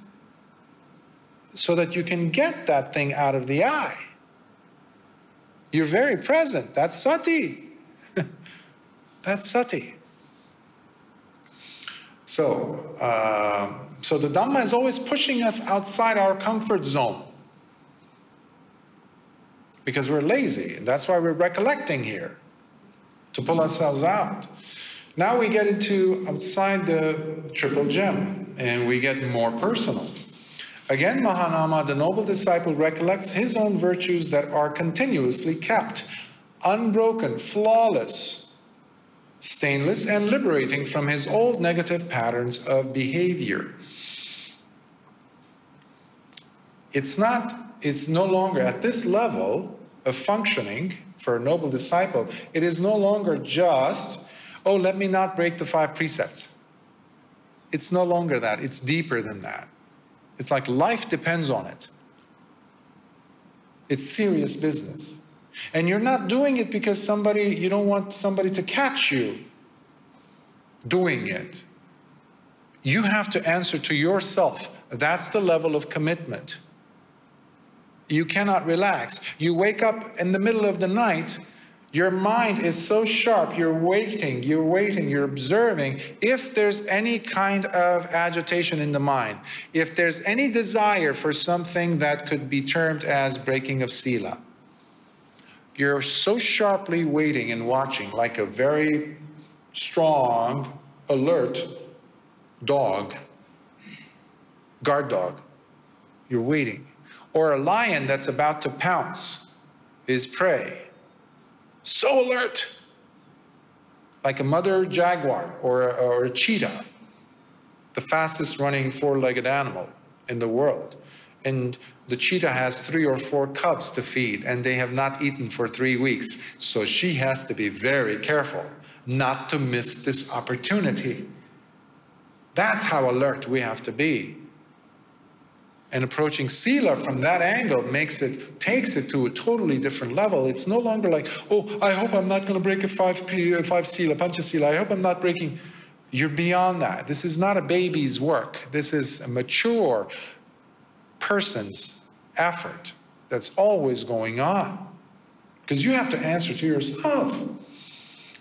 so that you can get that thing out of the eye. You're very present. That's sati. That's sati. So, uh, so the Dhamma is always pushing us outside our comfort zone because we're lazy. And that's why we're recollecting here to pull ourselves out. Now we get into outside the triple gem and we get more personal. Again, Mahanama, the noble disciple, recollects his own virtues that are continuously kept, unbroken, flawless, stainless, and liberating from his old negative patterns of behavior. It's not, it's no longer at this level of functioning for a noble disciple, it is no longer just, oh, let me not break the five precepts. It's no longer that, it's deeper than that. It's like life depends on it. It's serious business. And you're not doing it because somebody, you don't want somebody to catch you doing it. You have to answer to yourself. That's the level of commitment. You cannot relax. You wake up in the middle of the night your mind is so sharp, you're waiting, you're waiting, you're observing. If there's any kind of agitation in the mind, if there's any desire for something that could be termed as breaking of sila, you're so sharply waiting and watching like a very strong, alert dog, guard dog. You're waiting. Or a lion that's about to pounce his prey so alert, like a mother jaguar or a, or a cheetah, the fastest running four legged animal in the world. And the cheetah has three or four cubs to feed, and they have not eaten for three weeks. So she has to be very careful not to miss this opportunity. That's how alert we have to be and approaching Sila from that angle makes it, takes it to a totally different level. It's no longer like, oh, I hope I'm not going to break a five, uh, five Sila, Pancha Sila. I hope I'm not breaking. You're beyond that. This is not a baby's work. This is a mature person's effort that's always going on. Because you have to answer to yourself.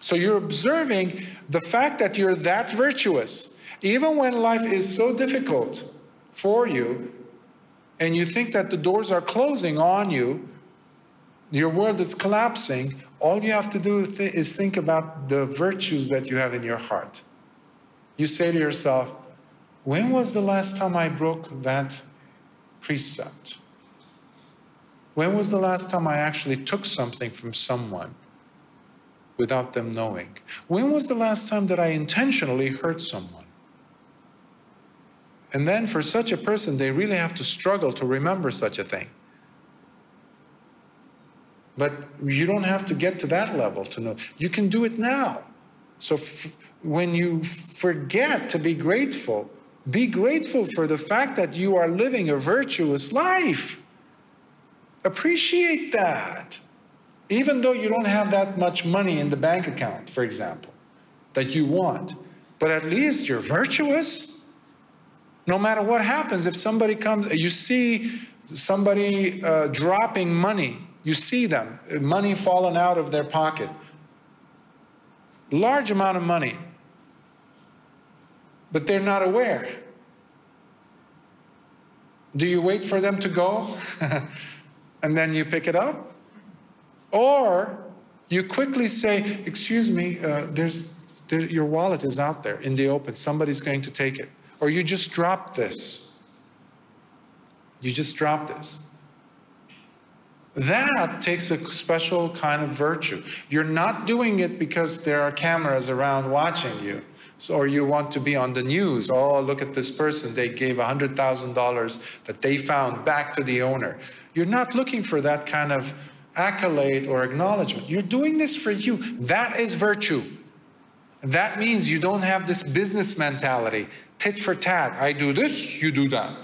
So you're observing the fact that you're that virtuous, even when life is so difficult for you, and you think that the doors are closing on you, your world is collapsing, all you have to do is think about the virtues that you have in your heart. You say to yourself, when was the last time I broke that precept? When was the last time I actually took something from someone without them knowing? When was the last time that I intentionally hurt someone? And then for such a person, they really have to struggle to remember such a thing. But you don't have to get to that level to know. You can do it now. So when you forget to be grateful, be grateful for the fact that you are living a virtuous life. Appreciate that. Even though you don't have that much money in the bank account, for example, that you want, but at least you're virtuous. No matter what happens, if somebody comes, you see somebody uh, dropping money, you see them, money falling out of their pocket. Large amount of money. But they're not aware. Do you wait for them to go and then you pick it up? Or you quickly say, Excuse me, uh, there's, there, your wallet is out there in the open. Somebody's going to take it or you just drop this. You just drop this. That takes a special kind of virtue. You're not doing it because there are cameras around watching you. So, or you want to be on the news. Oh, look at this person. They gave $100,000 that they found back to the owner. You're not looking for that kind of accolade or acknowledgement. You're doing this for you. That is virtue. That means you don't have this business mentality tit for tat. I do this, you do that.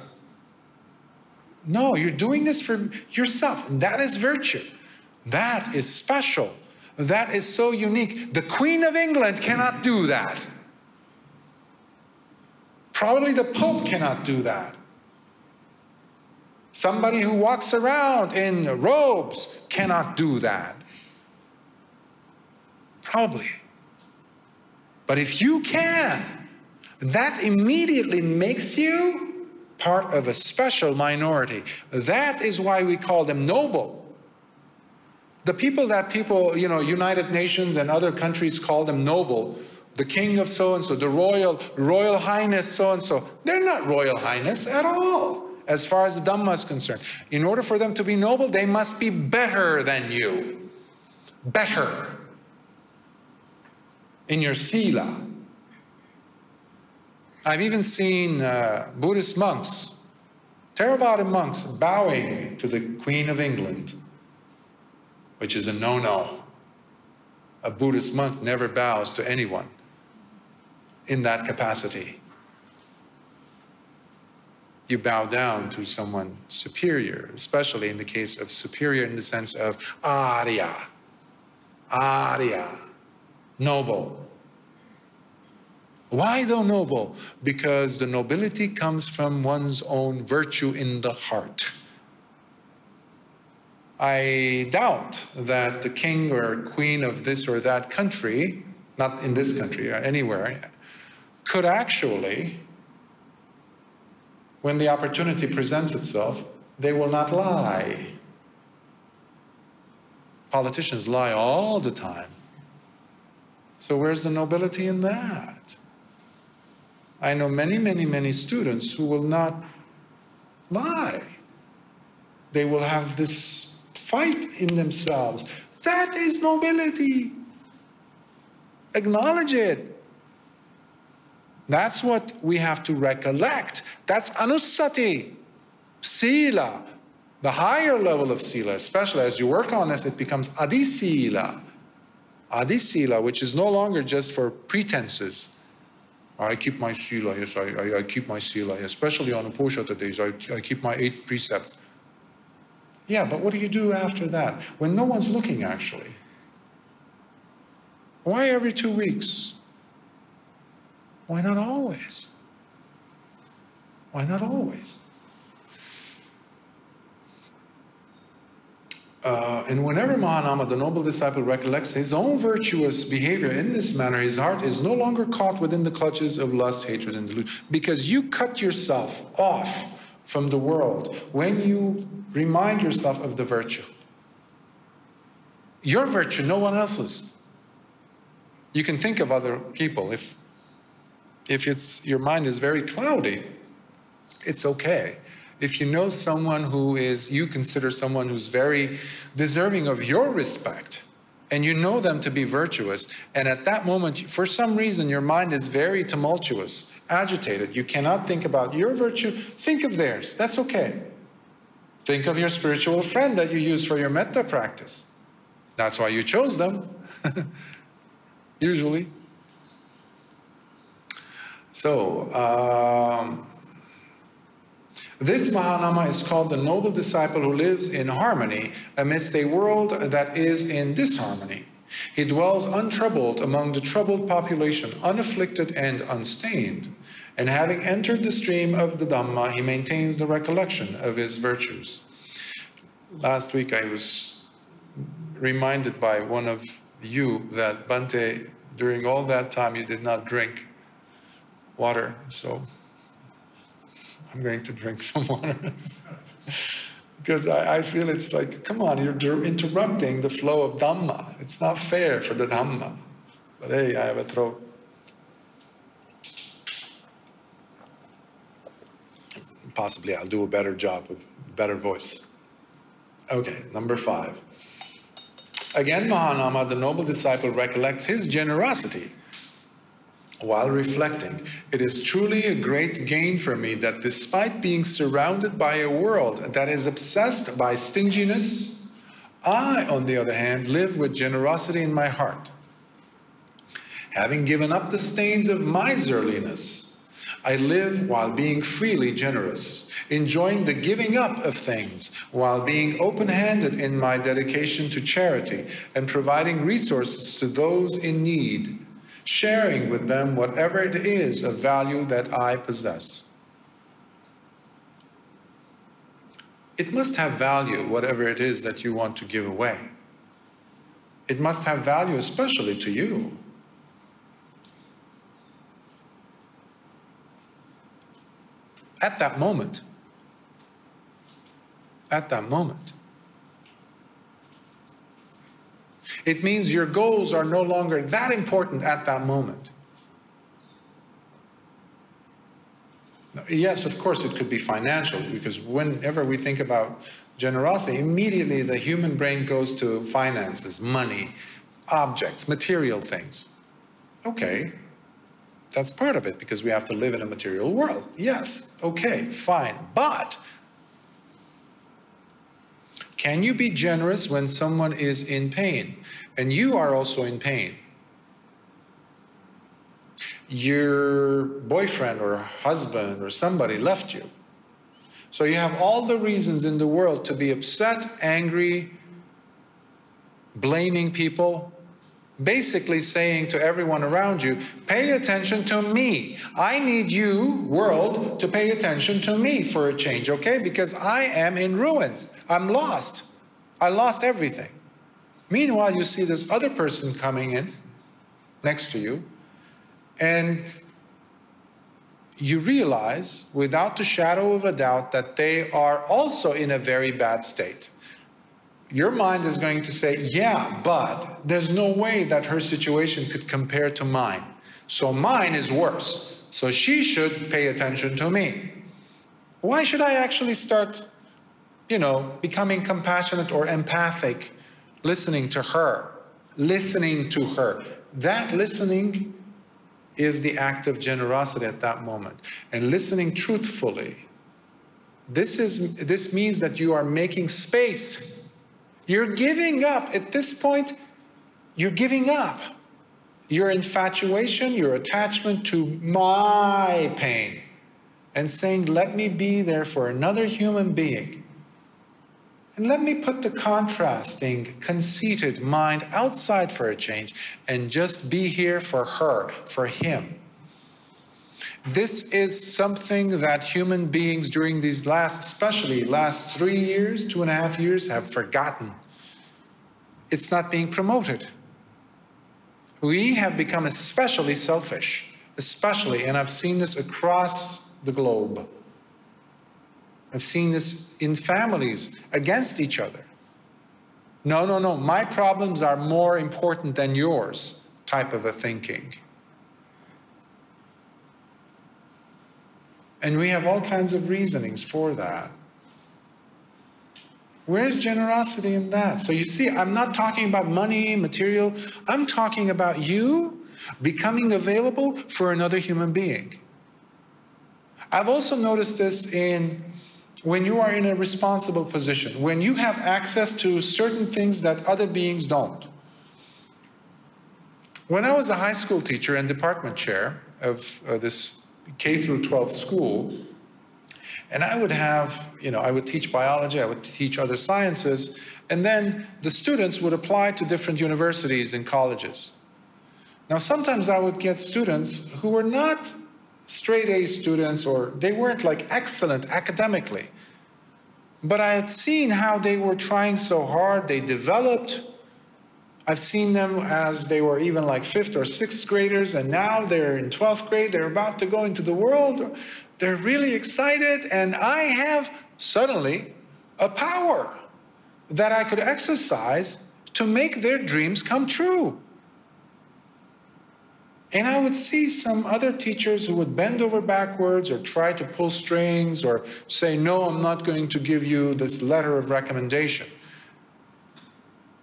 No, you're doing this for yourself. That is virtue. That is special. That is so unique. The Queen of England cannot do that. Probably the Pope cannot do that. Somebody who walks around in robes cannot do that. Probably. But if you can, that immediately makes you part of a special minority. That is why we call them noble. The people that people, you know, United Nations and other countries call them noble, the king of so and so, the royal, royal highness so and so, they're not royal highness at all as far as the Dhamma is concerned. In order for them to be noble, they must be better than you. Better. In your sila, I've even seen uh, Buddhist monks, Theravada monks, bowing to the Queen of England, which is a no no. A Buddhist monk never bows to anyone in that capacity. You bow down to someone superior, especially in the case of superior in the sense of Arya, Arya, noble, why though noble? Because the nobility comes from one's own virtue in the heart. I doubt that the king or queen of this or that country, not in this country, uh, anywhere, could actually, when the opportunity presents itself, they will not lie. Politicians lie all the time. So, where's the nobility in that? I know many, many, many students who will not lie. They will have this fight in themselves. That is nobility. Acknowledge it. That's what we have to recollect. That's anussati, sila. The higher level of sila, especially as you work on this, it becomes adhisila. Adhisila, which is no longer just for pretenses. I keep my yes, I, I, I keep my sila, especially on Uposatha days, I, I keep my eight precepts. Yeah, but what do you do after that? When no one's looking, actually. Why every two weeks? Why not always? Why not always? Uh, and whenever Mahanama, the noble disciple, recollects his own virtuous behavior in this manner, his heart is no longer caught within the clutches of lust, hatred, and delusion. Because you cut yourself off from the world when you remind yourself of the virtue. Your virtue, no one else's. You can think of other people. If, if it's, your mind is very cloudy, it's okay if you know someone who is, you consider someone who's very deserving of your respect, and you know them to be virtuous, and at that moment, for some reason, your mind is very tumultuous, agitated, you cannot think about your virtue, think of theirs. That's okay. Think of your spiritual friend that you use for your metta practice. That's why you chose them, usually. So, um, this Mahanama is called the noble disciple who lives in harmony amidst a world that is in disharmony. He dwells untroubled among the troubled population, unafflicted and unstained. And having entered the stream of the Dhamma, he maintains the recollection of his virtues. Last week I was reminded by one of you that Bhante, during all that time, you did not drink water. So I'm going to drink some water. because I, I, feel it's like, come on, you're interrupting the flow of Dhamma. It's not fair for the Dhamma. But hey, I have a throat. Possibly I'll do a better job with better voice. Okay, number five. Again, Mahanama, the noble disciple, recollects his generosity while reflecting, it is truly a great gain for me that despite being surrounded by a world that is obsessed by stinginess, I, on the other hand, live with generosity in my heart. Having given up the stains of miserliness, I live while being freely generous, enjoying the giving up of things while being open handed in my dedication to charity and providing resources to those in need sharing with them whatever it is of value that I possess. It must have value, whatever it is that you want to give away. It must have value, especially to you. At that moment, at that moment. It means your goals are no longer that important at that moment. Yes, of course, it could be financial, because whenever we think about generosity, immediately the human brain goes to finances, money, objects, material things. Okay, that's part of it, because we have to live in a material world. Yes, okay, fine. But can you be generous when someone is in pain and you are also in pain? Your boyfriend or husband or somebody left you. So you have all the reasons in the world to be upset, angry, blaming people, basically saying to everyone around you, pay attention to me. I need you, world, to pay attention to me for a change, okay? Because I am in ruins. I'm lost. I lost everything. Meanwhile, you see this other person coming in next to you, and you realize without the shadow of a doubt that they are also in a very bad state. Your mind is going to say, yeah, but there's no way that her situation could compare to mine. So mine is worse. So she should pay attention to me. Why should I actually start, you know, becoming compassionate or empathic, listening to her, listening to her? That listening is the act of generosity at that moment. And listening truthfully. This, is, this means that you are making space. You're giving up. At this point, you're giving up your infatuation, your attachment to my pain, and saying, Let me be there for another human being. And let me put the contrasting, conceited mind outside for a change and just be here for her, for him. This is something that human beings during these last, especially last three years, two and a half years, have forgotten. It's not being promoted. We have become especially selfish, especially, and I've seen this across the globe. I've seen this in families against each other. No, no, no, my problems are more important than yours type of a thinking. And we have all kinds of reasonings for that. Where's generosity in that? So you see, I'm not talking about money, material. I'm talking about you becoming available for another human being. I've also noticed this in when you are in a responsible position, when you have access to certain things that other beings don't. When I was a high school teacher and department chair of uh, this K through 12 school, and I would have, you know, I would teach biology, I would teach other sciences, and then the students would apply to different universities and colleges. Now, sometimes I would get students who were not straight A students or they weren't like excellent academically. But I had seen how they were trying so hard, they developed. I've seen them as they were even like fifth or sixth graders, and now they're in 12th grade, they're about to go into the world. They're really excited, and I have suddenly a power that I could exercise to make their dreams come true. And I would see some other teachers who would bend over backwards or try to pull strings or say, No, I'm not going to give you this letter of recommendation.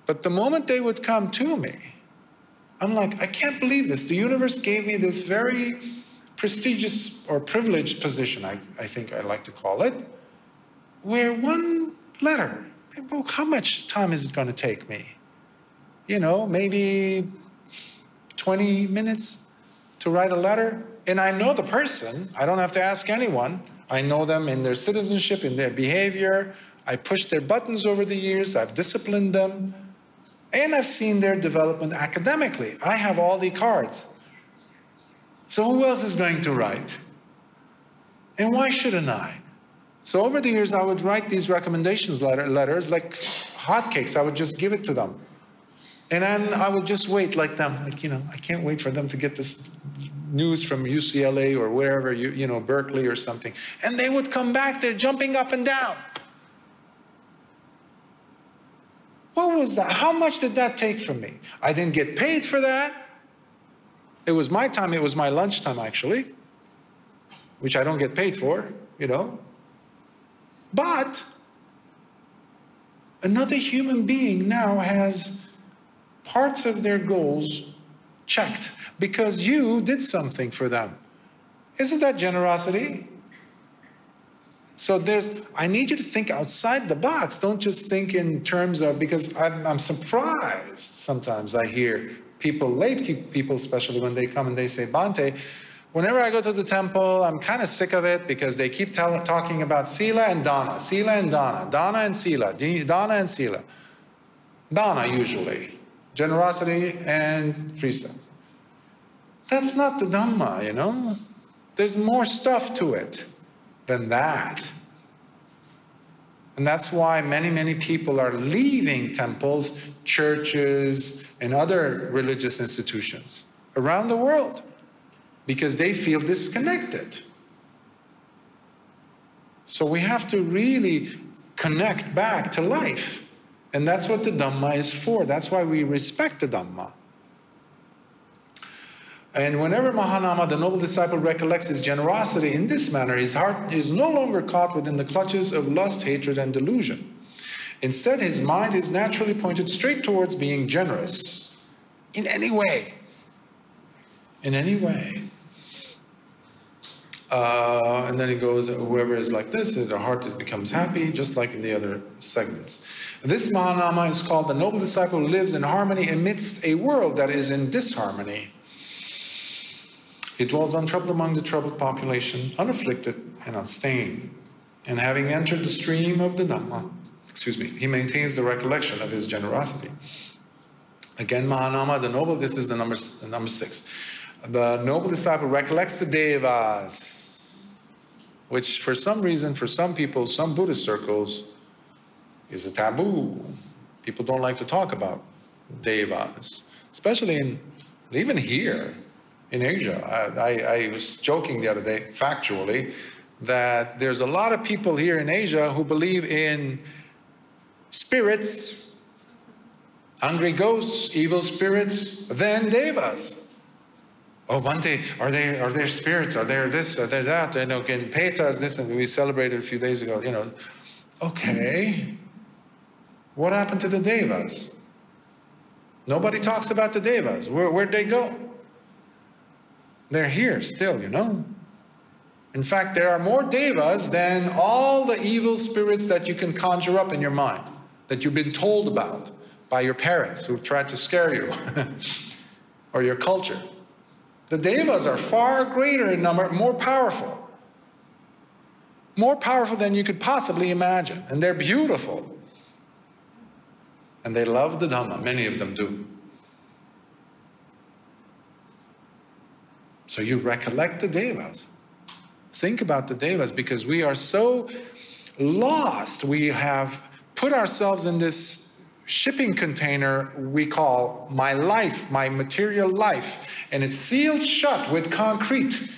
But the moment they would come to me, I'm like, I can't believe this. The universe gave me this very prestigious or privileged position, I, I think I like to call it, where one letter, how much time is it going to take me? You know, maybe 20 minutes to write a letter. And I know the person, I don't have to ask anyone. I know them in their citizenship, in their behavior. I pushed their buttons over the years, I've disciplined them, and I've seen their development academically. I have all the cards. So who else is going to write? And why shouldn't I? So over the years, I would write these recommendations letter, letters like hotcakes. I would just give it to them. And then I would just wait like them, like, you know, I can't wait for them to get this news from UCLA or wherever, you, you know, Berkeley or something. And they would come back, they're jumping up and down. What was that? How much did that take from me? I didn't get paid for that. It was my time, it was my lunchtime actually, which I don't get paid for, you know. But another human being now has parts of their goals checked because you did something for them. Isn't that generosity? So there's, I need you to think outside the box. Don't just think in terms of, because I'm, I'm surprised sometimes I hear people, lay people especially, when they come and they say, Bhante, whenever I go to the temple, I'm kind of sick of it because they keep tell, talking about Sila and Dana, Sila and Dana, Dana and Sila, Dana and Sila. Dana usually, generosity and precept. That's not the Dhamma, you know? There's more stuff to it than that. And that's why many, many people are leaving temples, churches, and other religious institutions around the world because they feel disconnected. So we have to really connect back to life. And that's what the Dhamma is for. That's why we respect the Dhamma. And whenever Mahanama, the noble disciple, recollects his generosity in this manner, his heart is no longer caught within the clutches of lust, hatred, and delusion. Instead, his mind is naturally pointed straight towards being generous in any way. In any way. Uh, and then he goes, whoever is like this, their heart becomes happy, just like in the other segments. This Mahanama is called the noble disciple who lives in harmony amidst a world that is in disharmony. He dwells untroubled among the troubled population, unafflicted and unstained. And having entered the stream of the Dhamma, excuse me, he maintains the recollection of his generosity. Again, Mahanama, the noble, this is the number, the number six. The noble disciple recollects the devas, which for some reason, for some people, some Buddhist circles, is a taboo. People don't like to talk about devas, especially in, even here in Asia. I, I, I was joking the other day, factually, that there's a lot of people here in Asia who believe in spirits, angry ghosts, evil spirits, than devas. Oh, Bhante, are they are there spirits? Are there this? Are there that? You know, in Petas, this, and we celebrated a few days ago. You know, okay. What happened to the devas? Nobody talks about the devas. Where, where'd they go? They're here still, you know. In fact, there are more devas than all the evil spirits that you can conjure up in your mind, that you've been told about by your parents who've tried to scare you, or your culture. The devas are far greater in number, more powerful. More powerful than you could possibly imagine. And they're beautiful. And they love the Dhamma, many of them do. So you recollect the devas. Think about the devas because we are so lost. We have put ourselves in this shipping container we call my life, my material life, and it's sealed shut with concrete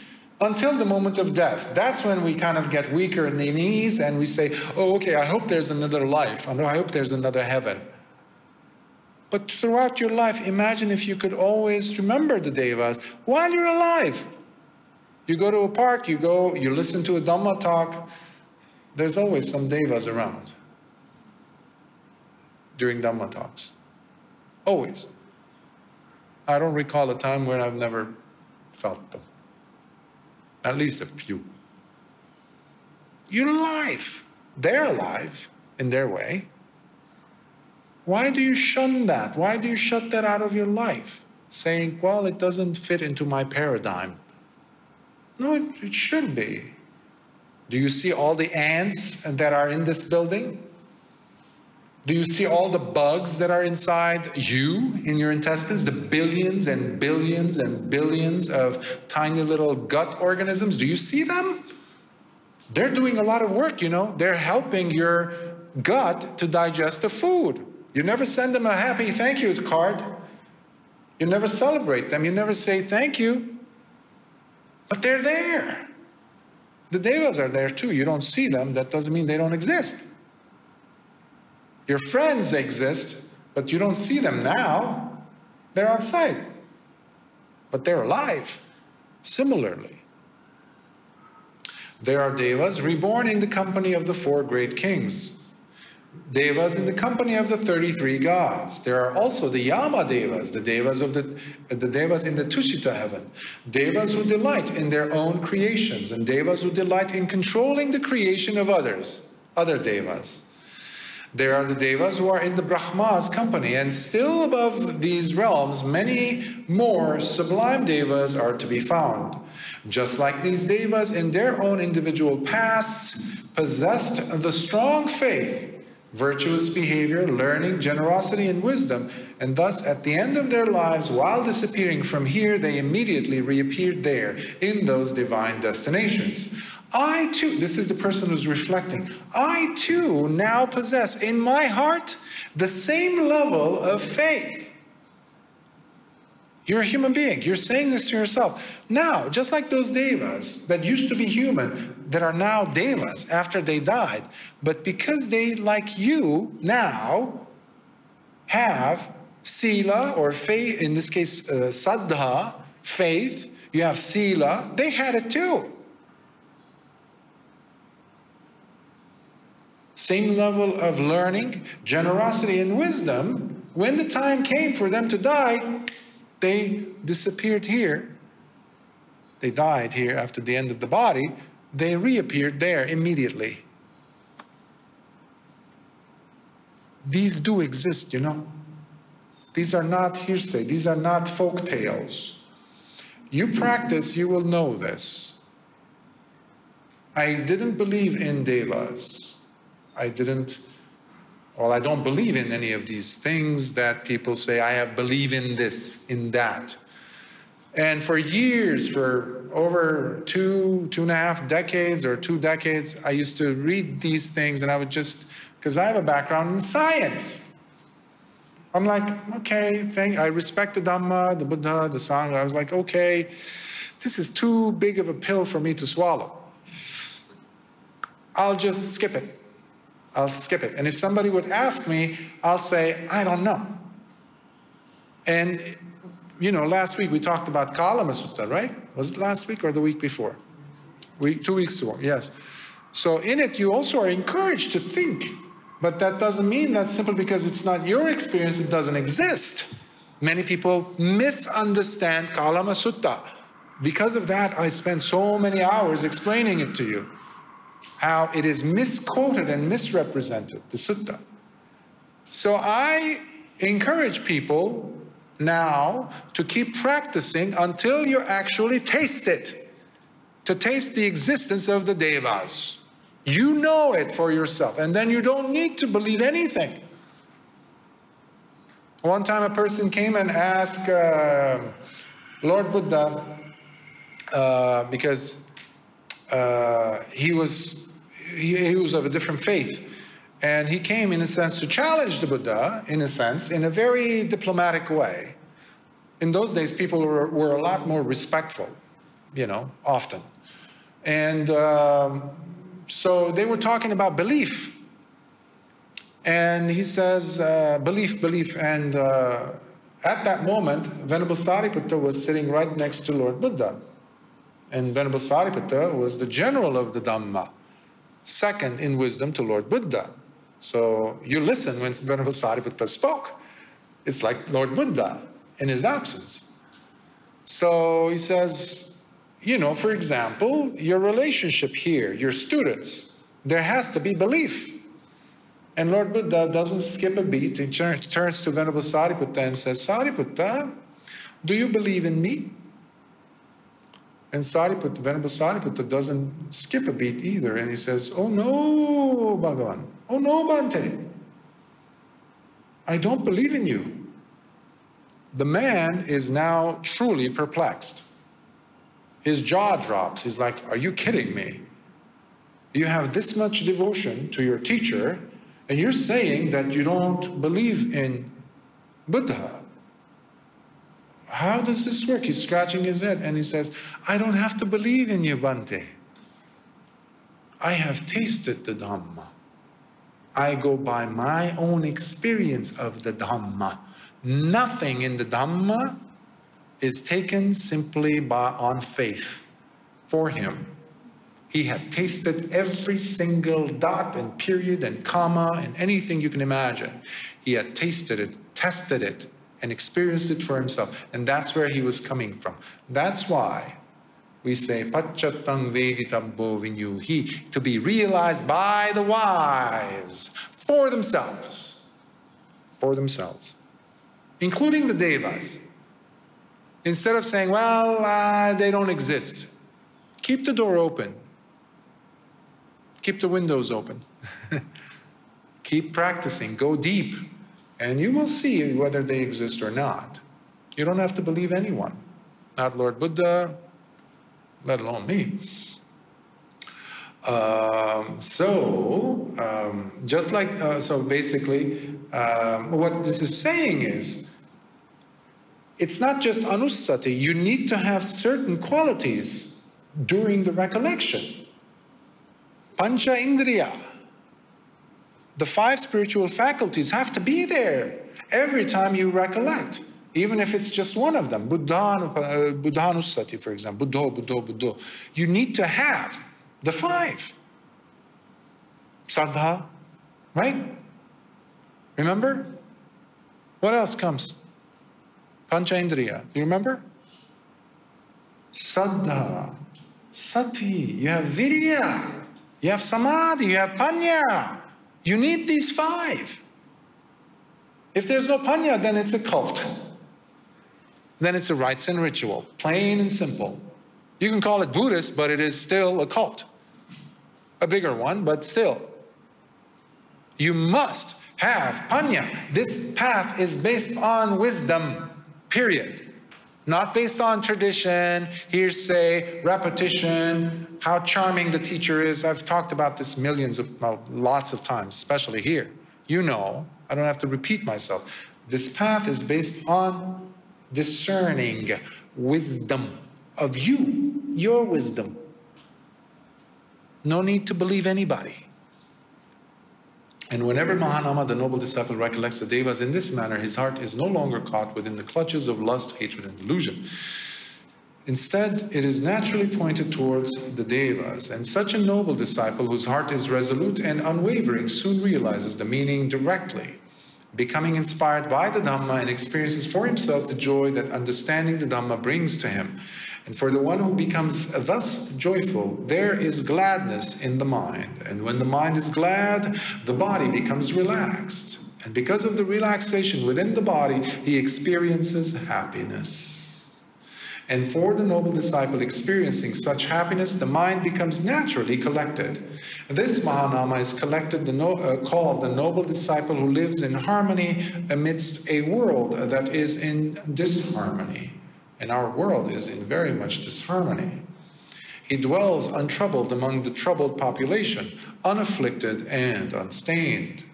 until the moment of death. That's when we kind of get weaker in the knees and we say, oh, okay, I hope there's another life. I hope there's another heaven. But throughout your life, imagine if you could always remember the devas while you're alive. You go to a park, you go, you listen to a Dhamma talk, there's always some devas around during Dhamma talks. Always. I don't recall a time when I've never felt them. At least a few. You're alive. They're alive in their way. Why do you shun that? Why do you shut that out of your life? Saying, well, it doesn't fit into my paradigm. No, it it should be. Do you see all the ants that are in this building? Do you see all the bugs that are inside you, in your intestines? The billions and billions and billions of tiny little gut organisms? Do you see them? They're doing a lot of work, you know. They're helping your gut to digest the food. You never send them a happy thank you card. You never celebrate them. You never say thank you. But they're there. The devas are there too. You don't see them. That doesn't mean they don't exist. Your friends exist, but you don't see them now. They're outside. But they're alive. Similarly, there are devas reborn in the company of the four great kings. Devas in the company of the 33 gods. There are also the Yama Devas, the Devas of the, the Devas in the Tushita heaven. Devas who delight in their own creations and Devas who delight in controlling the creation of others, other Devas. There are the Devas who are in the Brahma's company, and still above these realms, many more sublime Devas are to be found. Just like these Devas in their own individual pasts possessed the strong faith virtuous behavior, learning, generosity, and wisdom, and thus at the end of their lives, while disappearing from here, they immediately reappeared there in those divine destinations. I too, this is the person who's reflecting, I too now possess in my heart the same level of faith. You're a human being. You're saying this to yourself. Now, just like those devas that used to be human, that are now devas after they died, but because they, like you, now have sila or faith, in this case, uh, saddha, faith, you have sila, they had it too. Same level of learning, generosity, and wisdom. When the time came for them to die, they disappeared here. They died here after the end of the body. They reappeared there immediately. These do exist, you know. These are not hearsay, these are not folk tales. You practice, you will know this. I didn't believe in devas. I didn't, well, I don't believe in any of these things that people say, I have believe in this, in that. And for years, for over two, two and a half decades or two decades, I used to read these things and I would just, because I have a background in science. I'm like, okay, thank, I respect the Dhamma, the Buddha, the Sangha. I was like, okay, this is too big of a pill for me to swallow. I'll just skip it. I'll skip it. And if somebody would ask me, I'll say, I don't know. And, you know, last week we talked about Kalama Sutta, right? Was it last week or the week before? Two weeks ago, yes. So in it, you also are encouraged to think but that doesn't mean that simply because it's not your experience, it doesn't exist. Many people misunderstand Kalama Sutta. Because of that, I spent so many hours explaining it to you. How it is misquoted and misrepresented, the sutta. So I encourage people now to keep practicing until you actually taste it, to taste the existence of the devas. You know it for yourself, and then you don't need to believe anything. One time a person came and asked uh, Lord Buddha, uh, because uh, he, was, he, he was of a different faith. And he came, in a sense, to challenge the Buddha, in a sense, in a very diplomatic way. In those days, people were, were a lot more respectful, you know, often. And um, so they were talking about belief. And he says, uh, belief, belief. And uh, at that moment, Venerable Sariputta was sitting right next to Lord Buddha. And Venerable Sariputta was the general of the Dhamma, second in wisdom to Lord Buddha. So you listen when Venerable Sariputta spoke. It's like Lord Buddha in his absence. So he says, you know, for example, your relationship here, your students, there has to be belief. And Lord Buddha doesn't skip a beat. He turns to Venerable Sariputta and says, Sariputta, do you believe in me? And Sariputta, Venerable Sariputta doesn't skip a beat either. And he says, Oh no, Bhagavan. Oh no, Bhante. I don't believe in you. The man is now truly perplexed. His jaw drops. He's like, Are you kidding me? You have this much devotion to your teacher, and you're saying that you don't believe in Buddha. How does this work? He's scratching his head and he says, I don't have to believe in you, Bhante. I have tasted the Dhamma. I go by my own experience of the Dhamma. Nothing in the Dhamma is taken simply by, on faith for him. He had tasted every single dot and period and comma and anything you can imagine. He had tasted it, tested it, and experienced it for himself. And that's where he was coming from. That's why we say, Pachatang to be realized by the wise for themselves. For themselves. Including the Devas. Instead of saying, well, uh, they don't exist, keep the door open. Keep the windows open. keep practicing, go deep, and you will see whether they exist or not. You don't have to believe anyone, not Lord Buddha, let alone me. Um, so, um, just like, uh, so basically, um, what this is saying is, it's not just anussati, you need to have certain qualities during the recollection. Pancha Indriya, the five spiritual faculties have to be there every time you recollect, even if it's just one of them. Buddhanussati, uh, for example, Buddho, Buddho, Buddho. You need to have the five. Saddha, right? Remember? What else comes? Pancha Indriya. You remember? Saddha, Sati, you have Virya, you have Samadhi, you have Panya. You need these five. If there's no Panya, then it's a cult. Then it's a rites and ritual, plain and simple. You can call it Buddhist, but it is still a cult. A bigger one, but still. You must have Panya. This path is based on wisdom, period. Not based on tradition, hearsay, repetition, how charming the teacher is. I've talked about this millions of, well, lots of times, especially here. You know, I don't have to repeat myself. This path is based on discerning wisdom of you, your wisdom. No need to believe anybody. And whenever Mahanama, the noble disciple, recollects the Devas in this manner, his heart is no longer caught within the clutches of lust, hatred, and delusion. Instead, it is naturally pointed towards the Devas, and such a noble disciple whose heart is resolute and unwavering soon realizes the meaning directly, becoming inspired by the Dhamma and experiences for himself the joy that understanding the Dhamma brings to him. And for the one who becomes thus joyful, there is gladness in the mind. And when the mind is glad, the body becomes relaxed. And because of the relaxation within the body, he experiences happiness. And for the noble disciple experiencing such happiness, the mind becomes naturally collected. This Mahanama is collected, the no, uh, called the noble disciple who lives in harmony amidst a world that is in disharmony and our world is in very much disharmony. He dwells untroubled among the troubled population, unafflicted and unstained.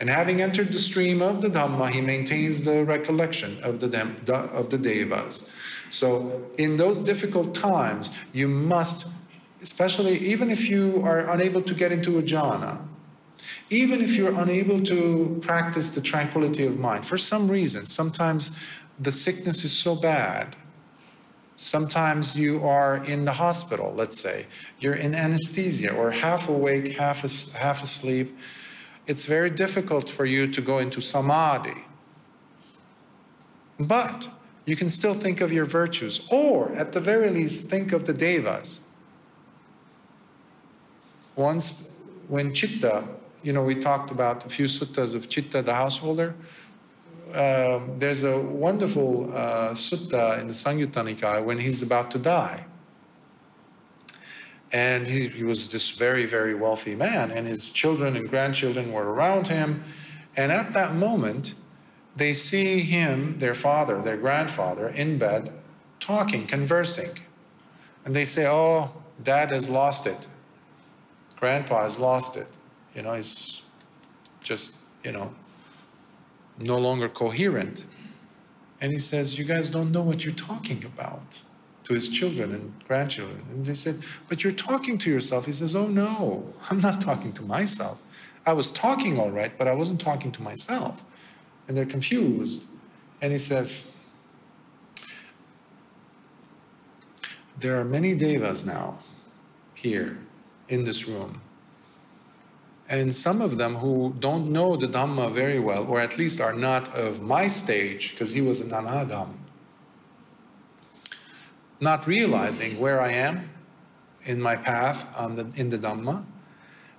And having entered the stream of the Dhamma, he maintains the recollection of the, of the Devas. So in those difficult times, you must, especially even if you are unable to get into a jhana, even if you're unable to practice the tranquility of mind, for some reason, sometimes the sickness is so bad. Sometimes you are in the hospital, let's say. You're in anesthesia or half awake, half, half asleep. It's very difficult for you to go into samadhi. But you can still think of your virtues, or at the very least, think of the devas. Once, when Chitta, you know, we talked about a few suttas of Chitta, the householder. Um, there's a wonderful uh, sutta in the Samyutta Nikaya when he's about to die. And he, he, was this very, very wealthy man, and his children and grandchildren were around him. And at that moment, they see him, their father, their grandfather, in bed, talking, conversing. And they say, Oh, dad has lost it. Grandpa has lost it. You know, he's just, you know, no longer coherent. And he says, You guys don't know what you're talking about to his children and grandchildren. And they said, But you're talking to yourself. He says, Oh no, I'm not talking to myself. I was talking all right, but I wasn't talking to myself. And they're confused. And he says, There are many devas now here in this room and some of them who don't know the Dhamma very well, or at least are not of my stage, because he was an Anagami, not realizing where I am in my path on the, in the Dhamma,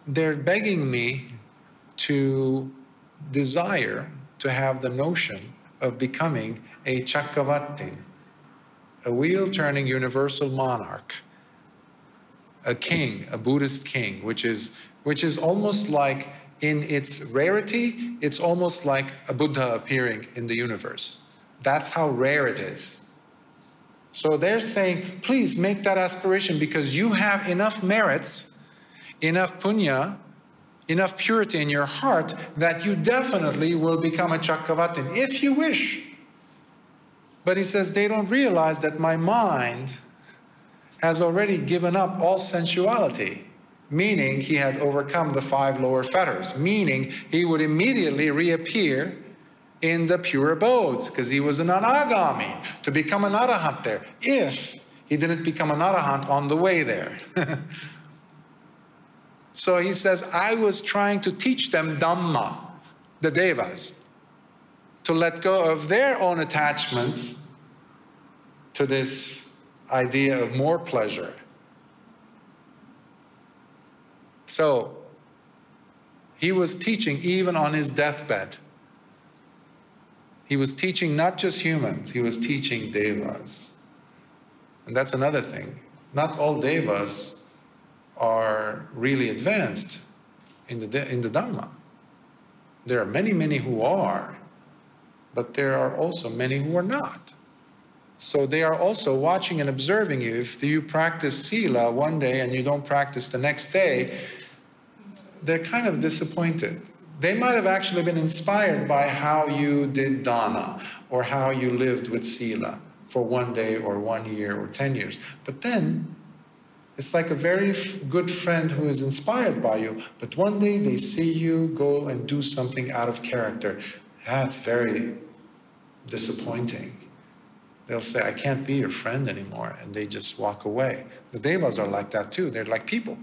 they're begging me to desire to have the notion of becoming a Chakravartin, a wheel-turning universal monarch, a king, a Buddhist king, which is which is almost like, in its rarity, it's almost like a Buddha appearing in the universe. That's how rare it is. So they're saying, please make that aspiration because you have enough merits enough punya, enough purity in your heart that you definitely will become a Chakravartin if you wish. But he says they don't realize that my mind has already given up all sensuality, meaning he had overcome the five lower fetters, meaning he would immediately reappear in the pure abodes because he was an anagami to become an arahant there if he didn't become an arahant on the way there. so he says, I was trying to teach them Dhamma, the Devas, to let go of their own attachment to this idea of more pleasure. So he was teaching even on his deathbed. He was teaching not just humans, he was teaching devas. And that's another thing. Not all devas are really advanced in the, in the Dhamma. There are many, many who are, but there are also many who are not. So they are also watching and observing you. If you practice Sila one day and you don't practice the next day, they're kind of disappointed. They might have actually been inspired by how you did dana or how you lived with sila for one day or one year or 10 years. But then it's like a very good friend who is inspired by you, but one day they see you go and do something out of character. That's very disappointing. They'll say, I can't be your friend anymore, and they just walk away. The devas are like that too. They're like people.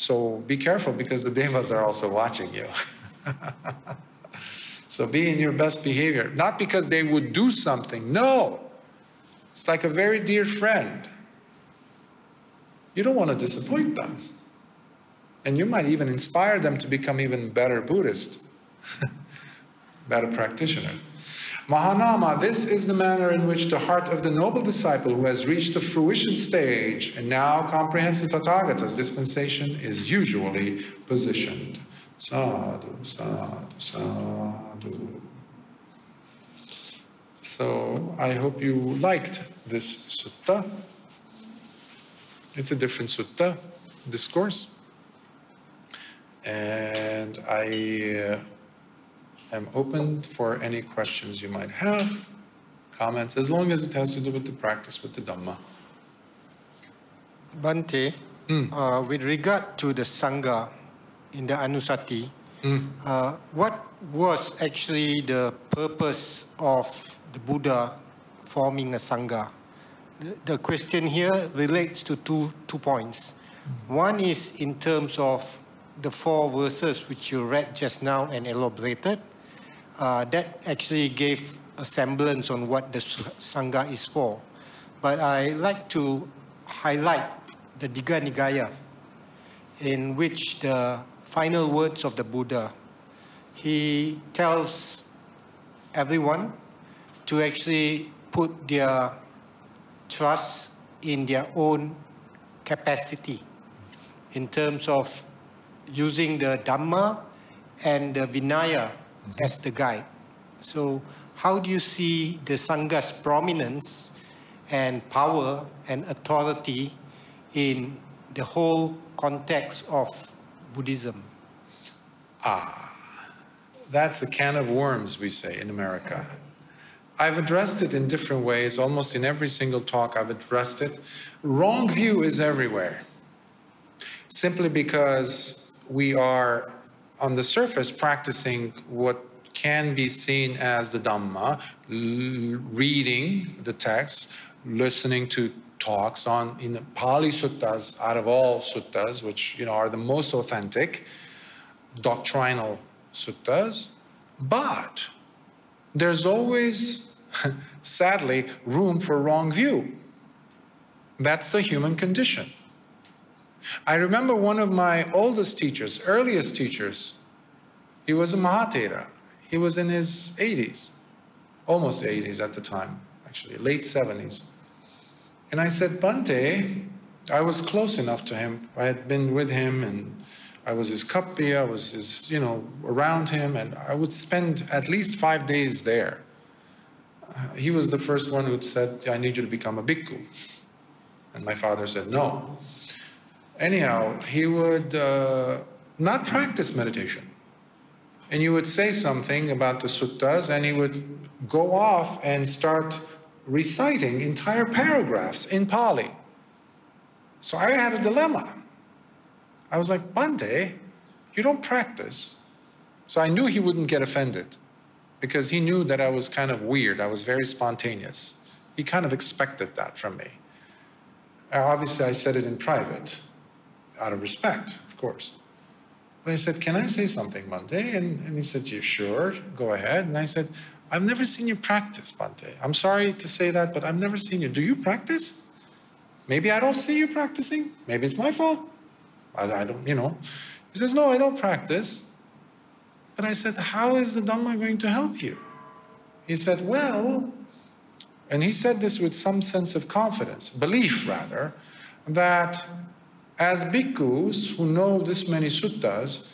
So be careful because the devas are also watching you. so be in your best behavior. Not because they would do something. No. It's like a very dear friend. You don't want to disappoint them. And you might even inspire them to become even better Buddhist, better practitioner. Mahanama, this is the manner in which the heart of the noble disciple who has reached the fruition stage and now comprehends the Tathagata's dispensation is usually positioned. Sadhu, sadhu, sadhu. So I hope you liked this sutta. It's a different sutta discourse. And I. Uh, am open for any questions you might have, comments, as long as it has to do with the practice with the Dhamma. Bhante, mm. uh, with regard to the Sangha in the Anussati, mm. uh, what was actually the purpose of the Buddha forming a Sangha? The, the question here relates to two, two points. Mm. One is in terms of the four verses which you read just now and elaborated uh, that actually gave a semblance on what the Sangha is for. But I like to highlight the Digha Nikaya, in which the final words of the Buddha, he tells everyone to actually put their trust in their own capacity in terms of using the Dhamma and the Vinaya as the guide. So how do you see the Sangha's prominence and power and authority in the whole context of Buddhism? Ah, that's a can of worms, we say in America. I've addressed it in different ways, almost in every single talk I've addressed it. Wrong view is everywhere, simply because we are on the surface practicing what can be seen as the Dhamma, reading the text, listening to talks on in the Pali suttas, out of all suttas, which you know are the most authentic doctrinal suttas, but there's always, sadly, room for wrong view. That's the human condition. I remember one of my oldest teachers, earliest teachers, he was a Mahathera. He was in his 80s, almost 80s at the time, actually, late 70s. And I said, Bhante, I was close enough to him. I had been with him and I was his kappy, I was his, you know, around him, and I would spend at least five days there. He was the first one who said, I need you to become a bhikkhu. And my father said, no. Anyhow, he would uh, not practice meditation. And you would say something about the suttas, and he would go off and start reciting entire paragraphs in Pali. So I had a dilemma. I was like, Bhante, you don't practice. So I knew he wouldn't get offended because he knew that I was kind of weird. I was very spontaneous. He kind of expected that from me. Obviously, I said it in private, out of respect, of course. But I said, Can I say something, Bhante? And, and he said, You sure, go ahead. And I said, I've never seen you practice, Bhante. I'm sorry to say that, but I've never seen you. Do you practice? Maybe I don't see you practicing. Maybe it's my fault. I, I don't, you know. He says, No, I don't practice. But I said, How is the Dhamma going to help you? He said, Well, and he said this with some sense of confidence, belief rather, that as bhikkhus who know this many suttas,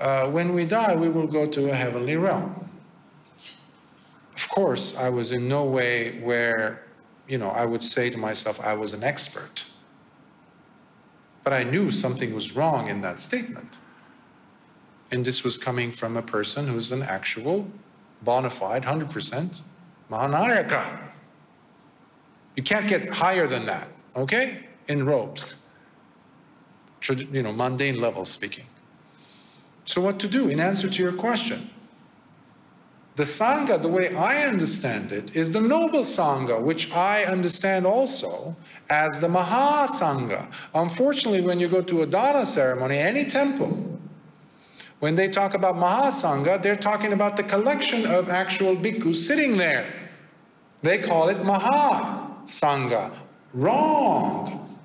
uh, when we die, we will go to a heavenly realm. Of course, I was in no way where, you know, I would say to myself I was an expert. But I knew something was wrong in that statement. And this was coming from a person who's an actual, bona fide, 100% Mahanayaka. You can't get higher than that, okay? In robes. You know, mundane level speaking. So, what to do in answer to your question? The Sangha, the way I understand it, is the noble Sangha, which I understand also as the Maha Sangha. Unfortunately, when you go to a Dana ceremony, any temple, when they talk about Maha Sangha, they're talking about the collection of actual bhikkhus sitting there. They call it Maha Sangha. Wrong.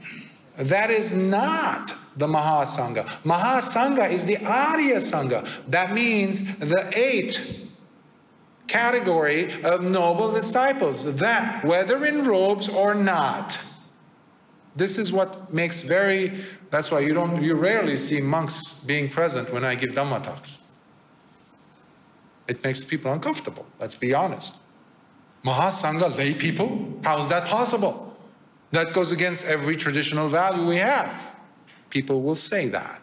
That is not the Mahasangha. Mahasangha is the Arya Sangha. That means the eight category of noble disciples, that whether in robes or not. This is what makes very, that's why you don't, you rarely see monks being present when I give Dhamma talks. It makes people uncomfortable, let's be honest. Mahasangha, lay people, how is that possible? That goes against every traditional value we have. People will say that.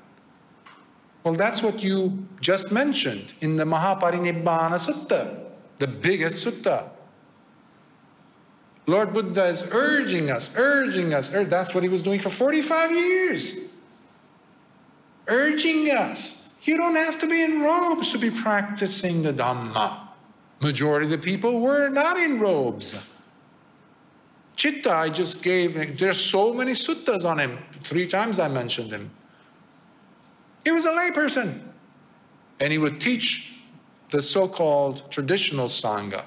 Well, that's what you just mentioned in the Mahaparinibbana Sutta the biggest sutta. Lord Buddha is urging us, urging us. that's what he was doing for 45 years. Urging us. You don't have to be in robes to be practicing the Dhamma. Majority of the people were not in robes. Chitta, I just gave, there's so many suttas on him. Three times I mentioned him. He was a layperson. And he would teach the so-called traditional Sangha.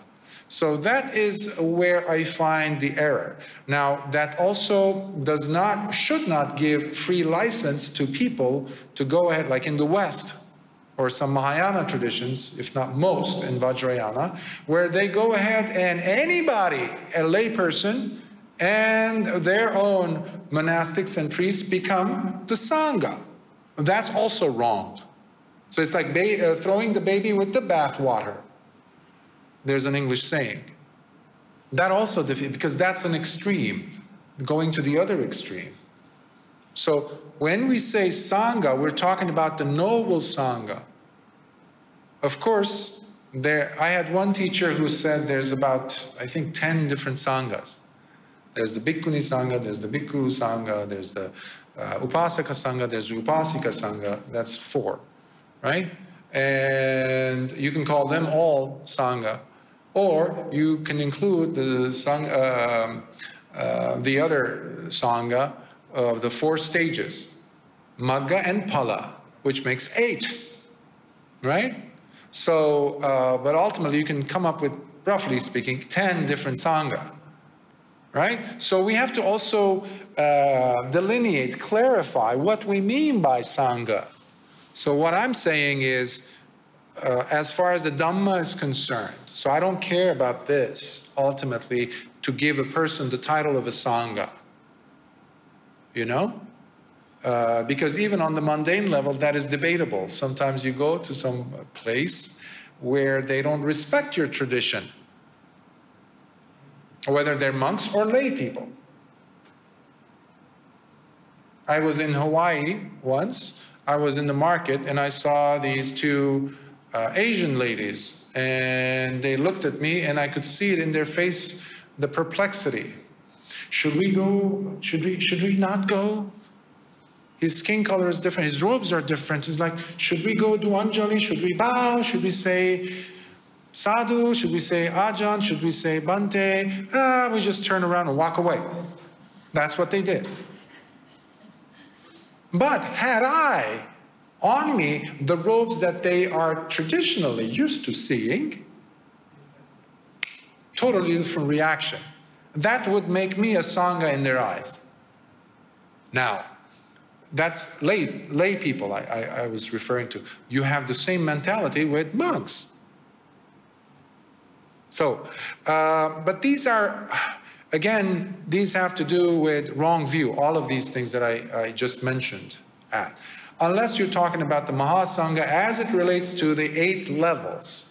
So that is where I find the error. Now, that also does not, should not give free license to people to go ahead, like in the West, or some Mahayana traditions, if not most in Vajrayana, where they go ahead and anybody, a layperson, and their own monastics and priests become the Sangha. That's also wrong. So it's like uh, throwing the baby with the bathwater. There's an English saying. That also, because that's an extreme, going to the other extreme. So when we say Sangha, we're talking about the noble Sangha. Of course, there, I had one teacher who said there's about, I think, 10 different Sanghas. There's the Bhikkhuni Sangha, there's the Bhikkhu Sangha, there's the uh, Upasaka Sangha, there's the Upasika Sangha, that's four right? And you can call them all Sangha. Or you can include the, Sangha, uh, uh, the other Sangha of the four stages, Magga and Phala, which makes eight, right? So, uh, but ultimately you can come up with, roughly speaking, 10 different Sangha, right? So we have to also uh, delineate, clarify what we mean by Sangha. So what I'm saying is, uh, as far as the Dhamma is concerned, so I don't care about this, ultimately, to give a person the title of a Sangha. You know? Uh, because even on the mundane level, that is debatable. Sometimes you go to some place where they don't respect your tradition, whether they're monks or lay people. I was in Hawaii once. I was in the market and I saw these two uh, Asian ladies, and they looked at me, and I could see it in their face the perplexity. Should we go? Should we? Should we not go? His skin color is different. His robes are different. He's like, should we go do Anjali? Should we bow? Should we say sadhu? Should we say Ajahn, Should we say bhante? Ah, we just turn around and walk away. That's what they did. But had I on me the robes that they are traditionally used to seeing, totally different reaction. That would make me a Sangha in their eyes. Now, that's lay, lay people I, I, I was referring to. You have the same mentality with monks. So, uh, but these are, again, these have to do with wrong view, all of these things that I, I just mentioned at. Unless you're talking about the Mahasangha as it relates to the eight levels.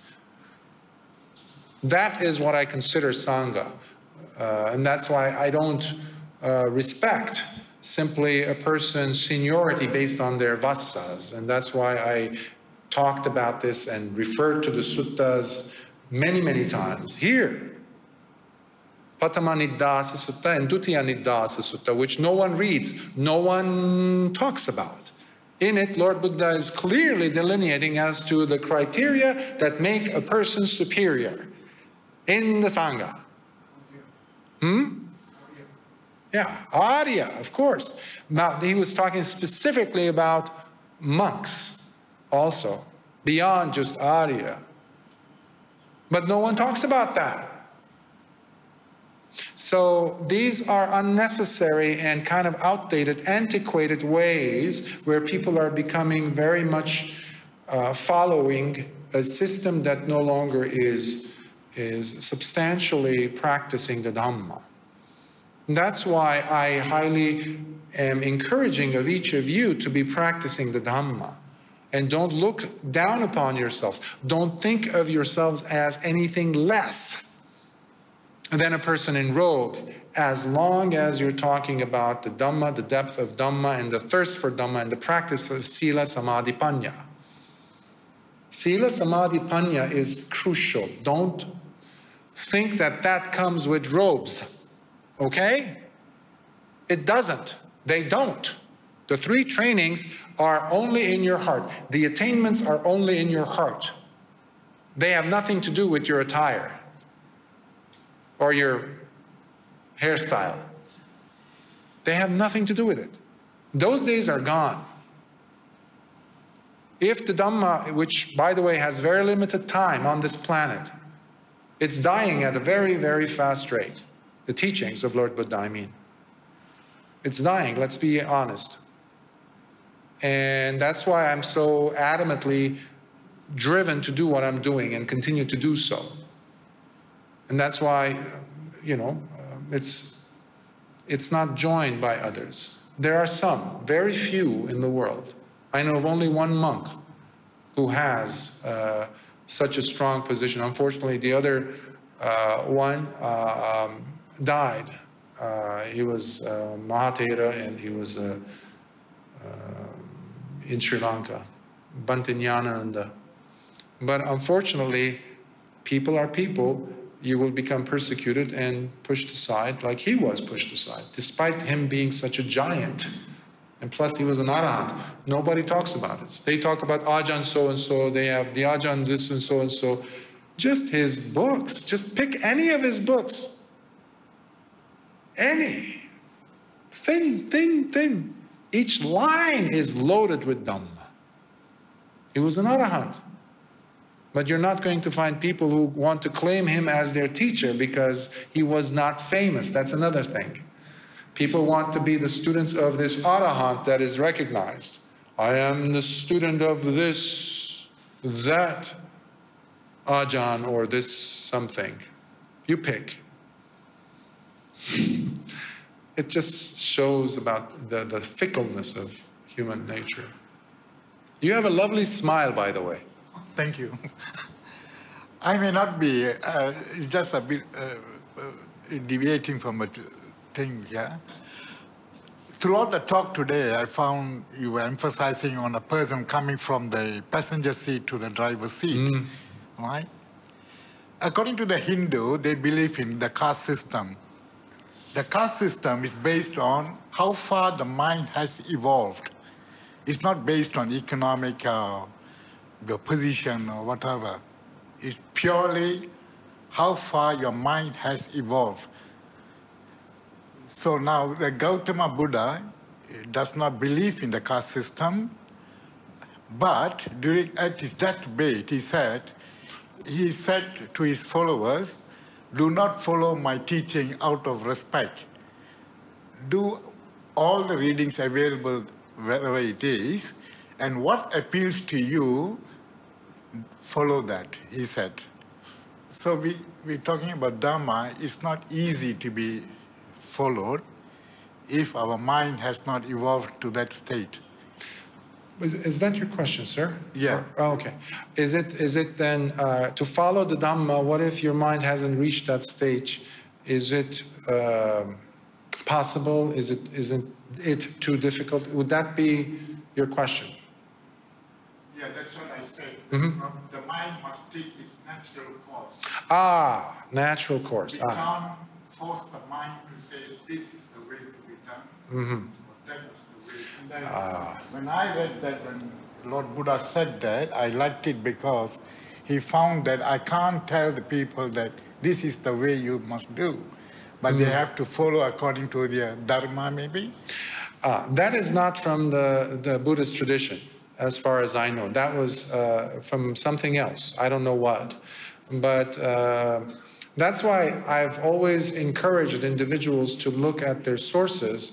That is what I consider Sangha. Uh, and that's why I don't uh, respect simply a person's seniority based on their vassas. And that's why I talked about this and referred to the suttas many, many times. Here, Pathamaniddasa Sutta and Dutiyaniddasa Sutta, which no one reads, no one talks about. In it, Lord Buddha is clearly delineating as to the criteria that make a person superior in the Sangha. Hmm? Yeah, Arya, of course. Now, he was talking specifically about monks also, beyond just Arya. But no one talks about that. So these are unnecessary and kind of outdated, antiquated ways where people are becoming very much uh, following a system that no longer is, is substantially practicing the Dhamma. That's why I highly am encouraging of each of you to be practicing the Dhamma. And don't look down upon yourselves. Don't think of yourselves as anything less than a person in robes, as long as you're talking about the Dhamma, the depth of Dhamma, and the thirst for Dhamma, and the practice of Sila, Samadhi, Panya. Sila, Samadhi, Panya is crucial. Don't think that that comes with robes. Okay? It doesn't. They don't. The three trainings are only in your heart. The attainments are only in your heart. They have nothing to do with your attire or your hairstyle. They have nothing to do with it. Those days are gone. If the Dhamma, which by the way has very limited time on this planet, it's dying at a very, very fast rate the teachings of Lord Buddha, I mean. It's dying, let's be honest. And that's why I'm so adamantly driven to do what I'm doing and continue to do so. And that's why, you know, it's, it's not joined by others. There are some, very few in the world. I know of only one monk who has uh, such a strong position. Unfortunately, the other uh, one, uh, um, died. Uh, he was uh, Mahathera and he was uh, uh, in Sri Lanka, Bhante Ñāṇananda. But unfortunately, people are people. You will become persecuted and pushed aside like he was pushed aside, despite him being such a giant. And plus, he was an arahant. Nobody talks about it. They talk about Ajahn so and so, they have the Ajahn this and so and so. Just his books. Just pick any of his books any. Thin, thin, thin. Each line is loaded with Dhamma. He was an arahant. But you're not going to find people who want to claim him as their teacher because he was not famous. That's another thing. People want to be the students of this arahant that is recognized. I am the student of this, that Ajahn or this something. You pick it just shows about the, the fickleness of human nature. You have a lovely smile, by the way. Thank you. I may not be, uh, it's just a bit uh, uh, deviating from a thing, yeah? throughout the talk today, I found you were emphasizing on a person coming from the passenger seat to the driver's seat, right? According to the Hindu, they believe in the caste system. The caste system is based on how far the mind has evolved. It's not based on economic uh, position or whatever. It's purely how far your mind has evolved. So now the Gautama Buddha does not believe in the caste system, but during at his deathbed, he said, he said to his followers, do not follow my teaching out of respect. Do all the readings available wherever it is, and what appeals to you, follow that, he said. So we, we're talking about Dharma, it's not easy to be followed if our mind has not evolved to that state. Is, is that your question, sir? Yeah. Or- oh, okay. Is it is it then uh, to follow the Dhamma? What if your mind hasn't reached that stage? Is it um possible? Is it isn't it too difficult? Would that be your question? Yeah, that's what I said. The mind must take its natural course. Ah, natural course. We Ah, can't force the mind to say, this is the way to be done. So that is the then, when I read that, when Lord Buddha said that, I liked it because he found that I can't tell the people that this is the way you must do, but they have to follow according to their dharma, maybe. ah, that is not from the the Buddhist tradition, as far as I know. That was uh, from something else. I don't know what, but. Uh, that's why I've always encouraged individuals to look at their sources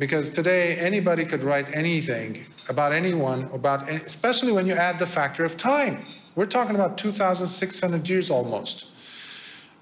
because today anybody could write anything about anyone about especially when you add the factor of time we're talking about 2600 years almost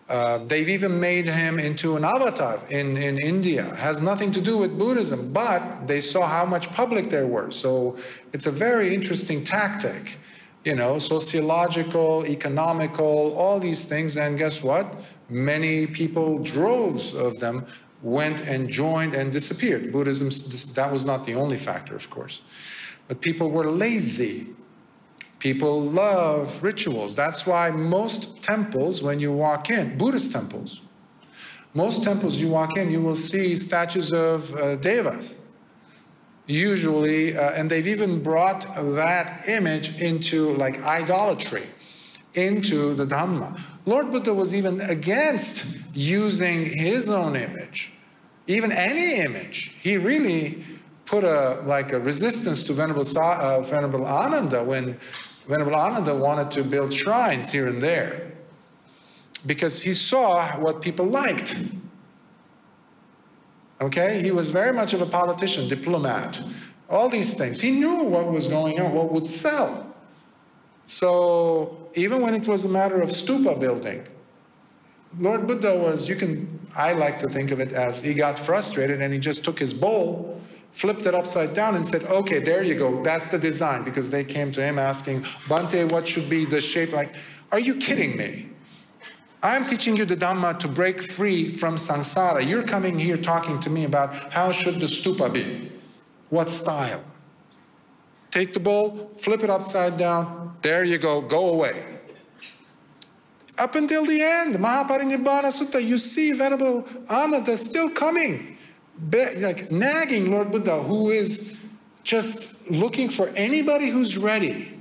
uh, they've even made him into an avatar in, in India. Has nothing to do with Buddhism, but they saw how much public there were. So it's a very interesting tactic, you know, sociological, economical, all these things. And guess what? Many people, droves of them, went and joined and disappeared. Buddhism, that was not the only factor, of course. But people were lazy. People love rituals. That's why most temples, when you walk in, Buddhist temples, most temples you walk in, you will see statues of uh, devas. Usually, uh, and they've even brought that image into like idolatry, into the Dhamma. Lord Buddha was even against using his own image, even any image. He really put a like a resistance to Venerable, uh, Venerable Ananda when Venerable Ananda wanted to build shrines here and there because he saw what people liked. Okay, he was very much of a politician, diplomat, all these things. He knew what was going on, what would sell. So even when it was a matter of stupa building, Lord Buddha was, you can, I like to think of it as he got frustrated and he just took his bowl, flipped it upside down and said, okay, there you go, that's the design. Because they came to him asking, Bhante, what should be the shape? Like, are you kidding me? I'm teaching you the Dhamma to break free from samsara. You're coming here talking to me about how should the stupa be? What style? Take the bowl, flip it upside down. There you go, go away. Up until the end, Mahaparinibbana Sutta, you see Venerable Ananda still coming, like nagging Lord Buddha, who is just looking for anybody who's ready.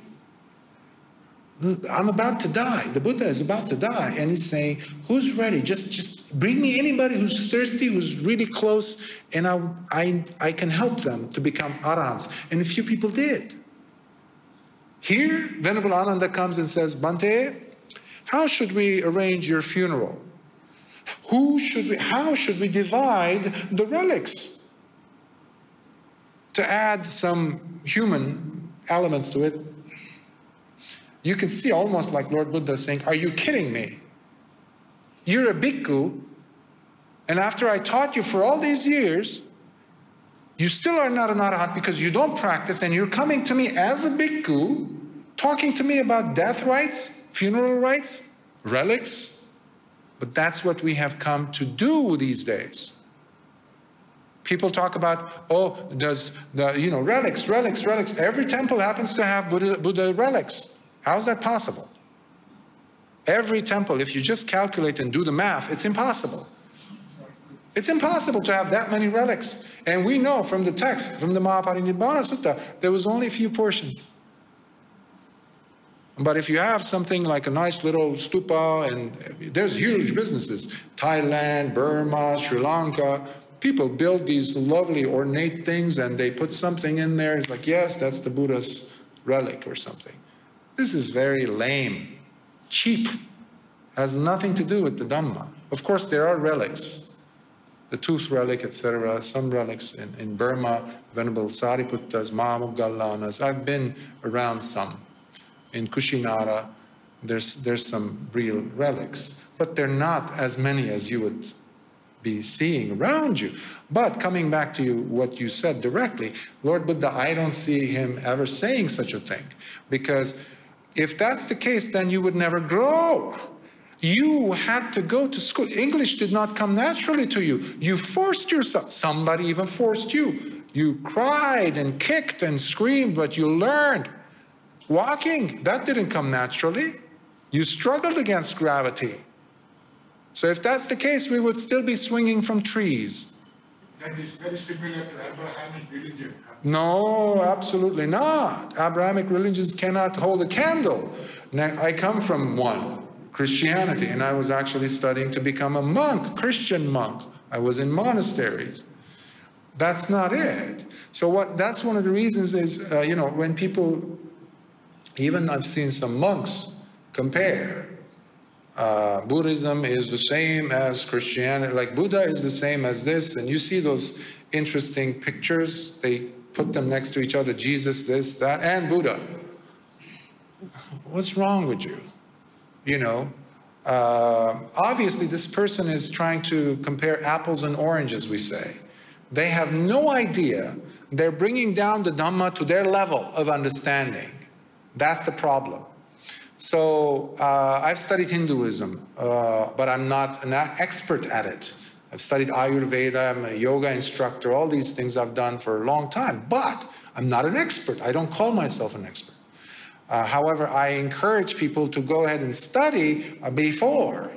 I'm about to die. The Buddha is about to die, and he's saying, "Who's ready? Just, just bring me anybody who's thirsty, who's really close, and I, I, I can help them to become arahants." And a few people did. Here, Venerable Ananda comes and says, "Bhante, how should we arrange your funeral? Who should we? How should we divide the relics?" To add some human elements to it, you can see almost like Lord Buddha saying, Are you kidding me? You're a bhikkhu, and after I taught you for all these years, you still are not an arahant because you don't practice, and you're coming to me as a bhikkhu, talking to me about death rites, funeral rites, relics. But that's what we have come to do these days. People talk about, oh, does the, you know, relics, relics, relics. Every temple happens to have Buddha, Buddha relics. How's that possible? Every temple, if you just calculate and do the math, it's impossible. It's impossible to have that many relics. And we know from the text, from the Mahaparinibbana Sutta, there was only a few portions. But if you have something like a nice little stupa, and there's huge businesses, Thailand, Burma, Sri Lanka, people build these lovely ornate things and they put something in there. It's like, yes, that's the Buddha's relic or something. This is very lame, cheap, has nothing to do with the Dhamma. Of course, there are relics, the tooth relic, etc., some relics in, in Burma, Venerable Sariputtas, Mahamoggallānas. I've been around some in Kushinara, there's, there's some real relics, but they're not as many as you would be seeing around you. But coming back to you, what you said directly, Lord Buddha, I don't see him ever saying such a thing. Because if that's the case, then you would never grow. You had to go to school. English did not come naturally to you. You forced yourself. Somebody even forced you. You cried and kicked and screamed, but you learned. Walking, that didn't come naturally. You struggled against gravity. So if that's the case, we would still be swinging from trees. That is very similar to Abrahamic religion. No, absolutely not. Abrahamic religions cannot hold a candle. Now, I come from one, Christianity, and I was actually studying to become a monk, Christian monk. I was in monasteries. That's not it. So what? That's one of the reasons is, uh, you know, when people even I've seen some monks compare. Uh, Buddhism is the same as Christianity, like Buddha is the same as this, and you see those interesting pictures. They put them next to each other Jesus, this, that, and Buddha. What's wrong with you? You know, uh, obviously, this person is trying to compare apples and oranges, we say. They have no idea. They're bringing down the Dhamma to their level of understanding. That's the problem. So uh, I've studied Hinduism, uh, but I'm not an expert at it. I've studied Ayurveda, I'm a yoga instructor, all these things I've done for a long time, but I'm not an expert. I don't call myself an expert. Uh, however, I encourage people to go ahead and study uh, before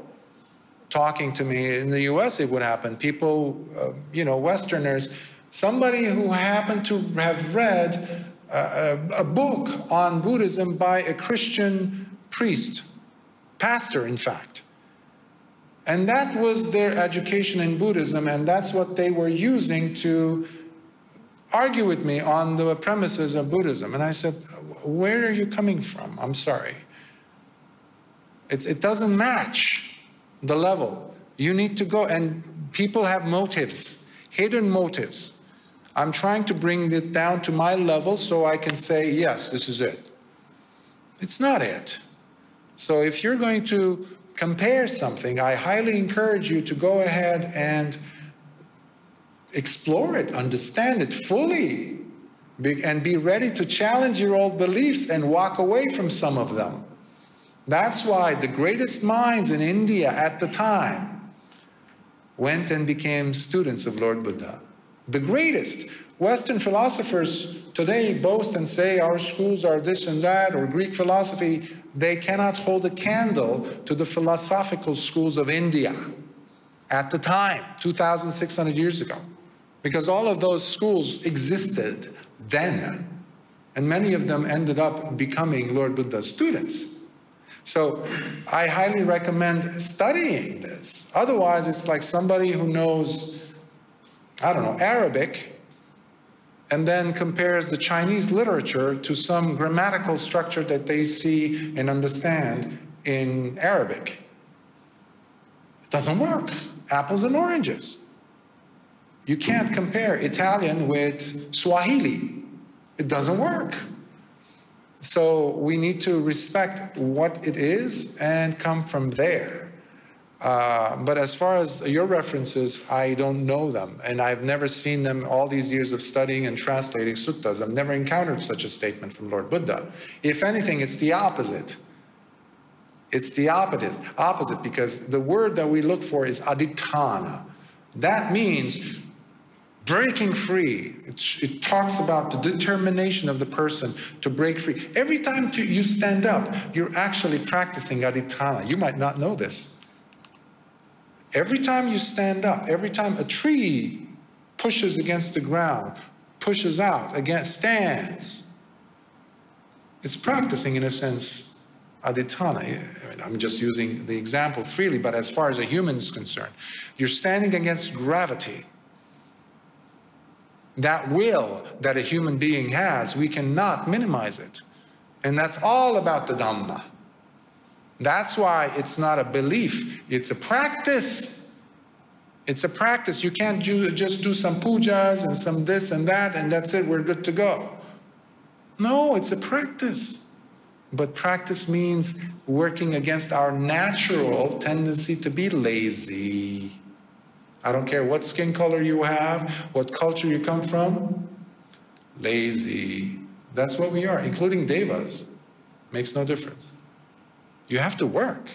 talking to me. In the US, it would happen. People, uh, you know, Westerners, somebody who happened to have read a, book on Buddhism by a Christian priest, pastor, in fact. And that was their education in Buddhism, and that's what they were using to argue with me on the premises of Buddhism. And I said, Where are you coming from? I'm sorry. It, it doesn't match the level. You need to go, and people have motives, hidden motives. I'm trying to bring it down to my level so I can say, yes, this is it. It's not it. So if you're going to compare something, I highly encourage you to go ahead and explore it, understand it fully, and be ready to challenge your old beliefs and walk away from some of them. That's why the greatest minds in India at the time went and became students of Lord Buddha the greatest. Western philosophers today boast and say our schools are this and that, or Greek philosophy. They cannot hold a candle to the philosophical schools of India at the time, 2,600 years ago, because all of those schools existed then. And many of them ended up becoming Lord Buddha's students. So I highly recommend studying this. Otherwise, it's like somebody who knows I don't know, Arabic, and then compares the Chinese literature to some grammatical structure that they see and understand in Arabic. It doesn't work. Apples and oranges. You can't compare Italian with Swahili. It doesn't work. So we need to respect what it is and come from there. Uh, but as far as your references, I don't know them, and I've never seen them all these years of studying and translating suttas. I've never encountered such a statement from Lord Buddha. If anything, it's the opposite. It's the opposite, opposite because the word that we look for is adhitthana. That means breaking free. It, it talks about the determination of the person to break free. Every time to, you stand up, you're actually practicing adhitthana. You might not know this. Every time you stand up, every time a tree pushes against the ground, pushes out, against stands, it's practicing, in a sense, adhitthana. I mean, I'm just using the example freely, but as far as a human is concerned, you're standing against gravity. That will that a human being has, we cannot minimize it. And that's all about the Dhamma. That's why it's not a belief, it's a practice. It's a practice. You can't do, just do some pujas and some this and that, and that's it, we're good to go. No, it's a practice. But practice means working against our natural tendency to be lazy. I don't care what skin color you have, what culture you come from. Lazy. That's what we are, including devas. Makes no difference. You have to work.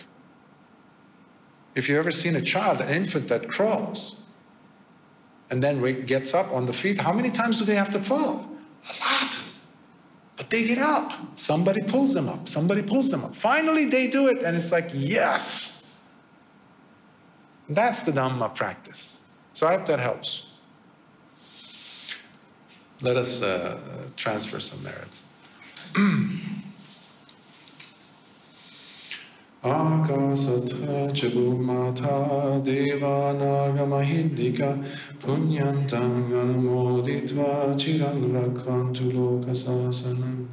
If you've ever seen a child, an infant that crawls and then gets up on the feet, how many times do they have to fall? A lot. But they get up. Somebody pulls them up. Somebody pulls them up. Finally, they do it, and it's like, yes. That's the Dhamma practice. So I hope that helps. Let us uh, transfer some merits. Akasatha Chabumata Devanagamahiddika Punyantang Anumoditva Chirang Rakantu Lokasasanam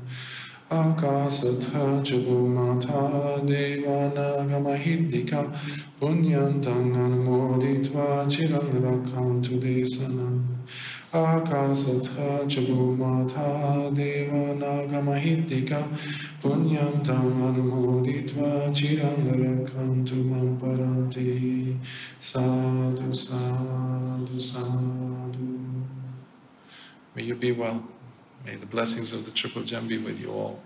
Devanagamahiddika Akasatha Chabumata Devanagamahiddika Punyantam Anumoditva Chirangarakantu Mamparanti Sadhu Sadhu Sadhu May you be well. May the blessings of the Triple Gem be with you all.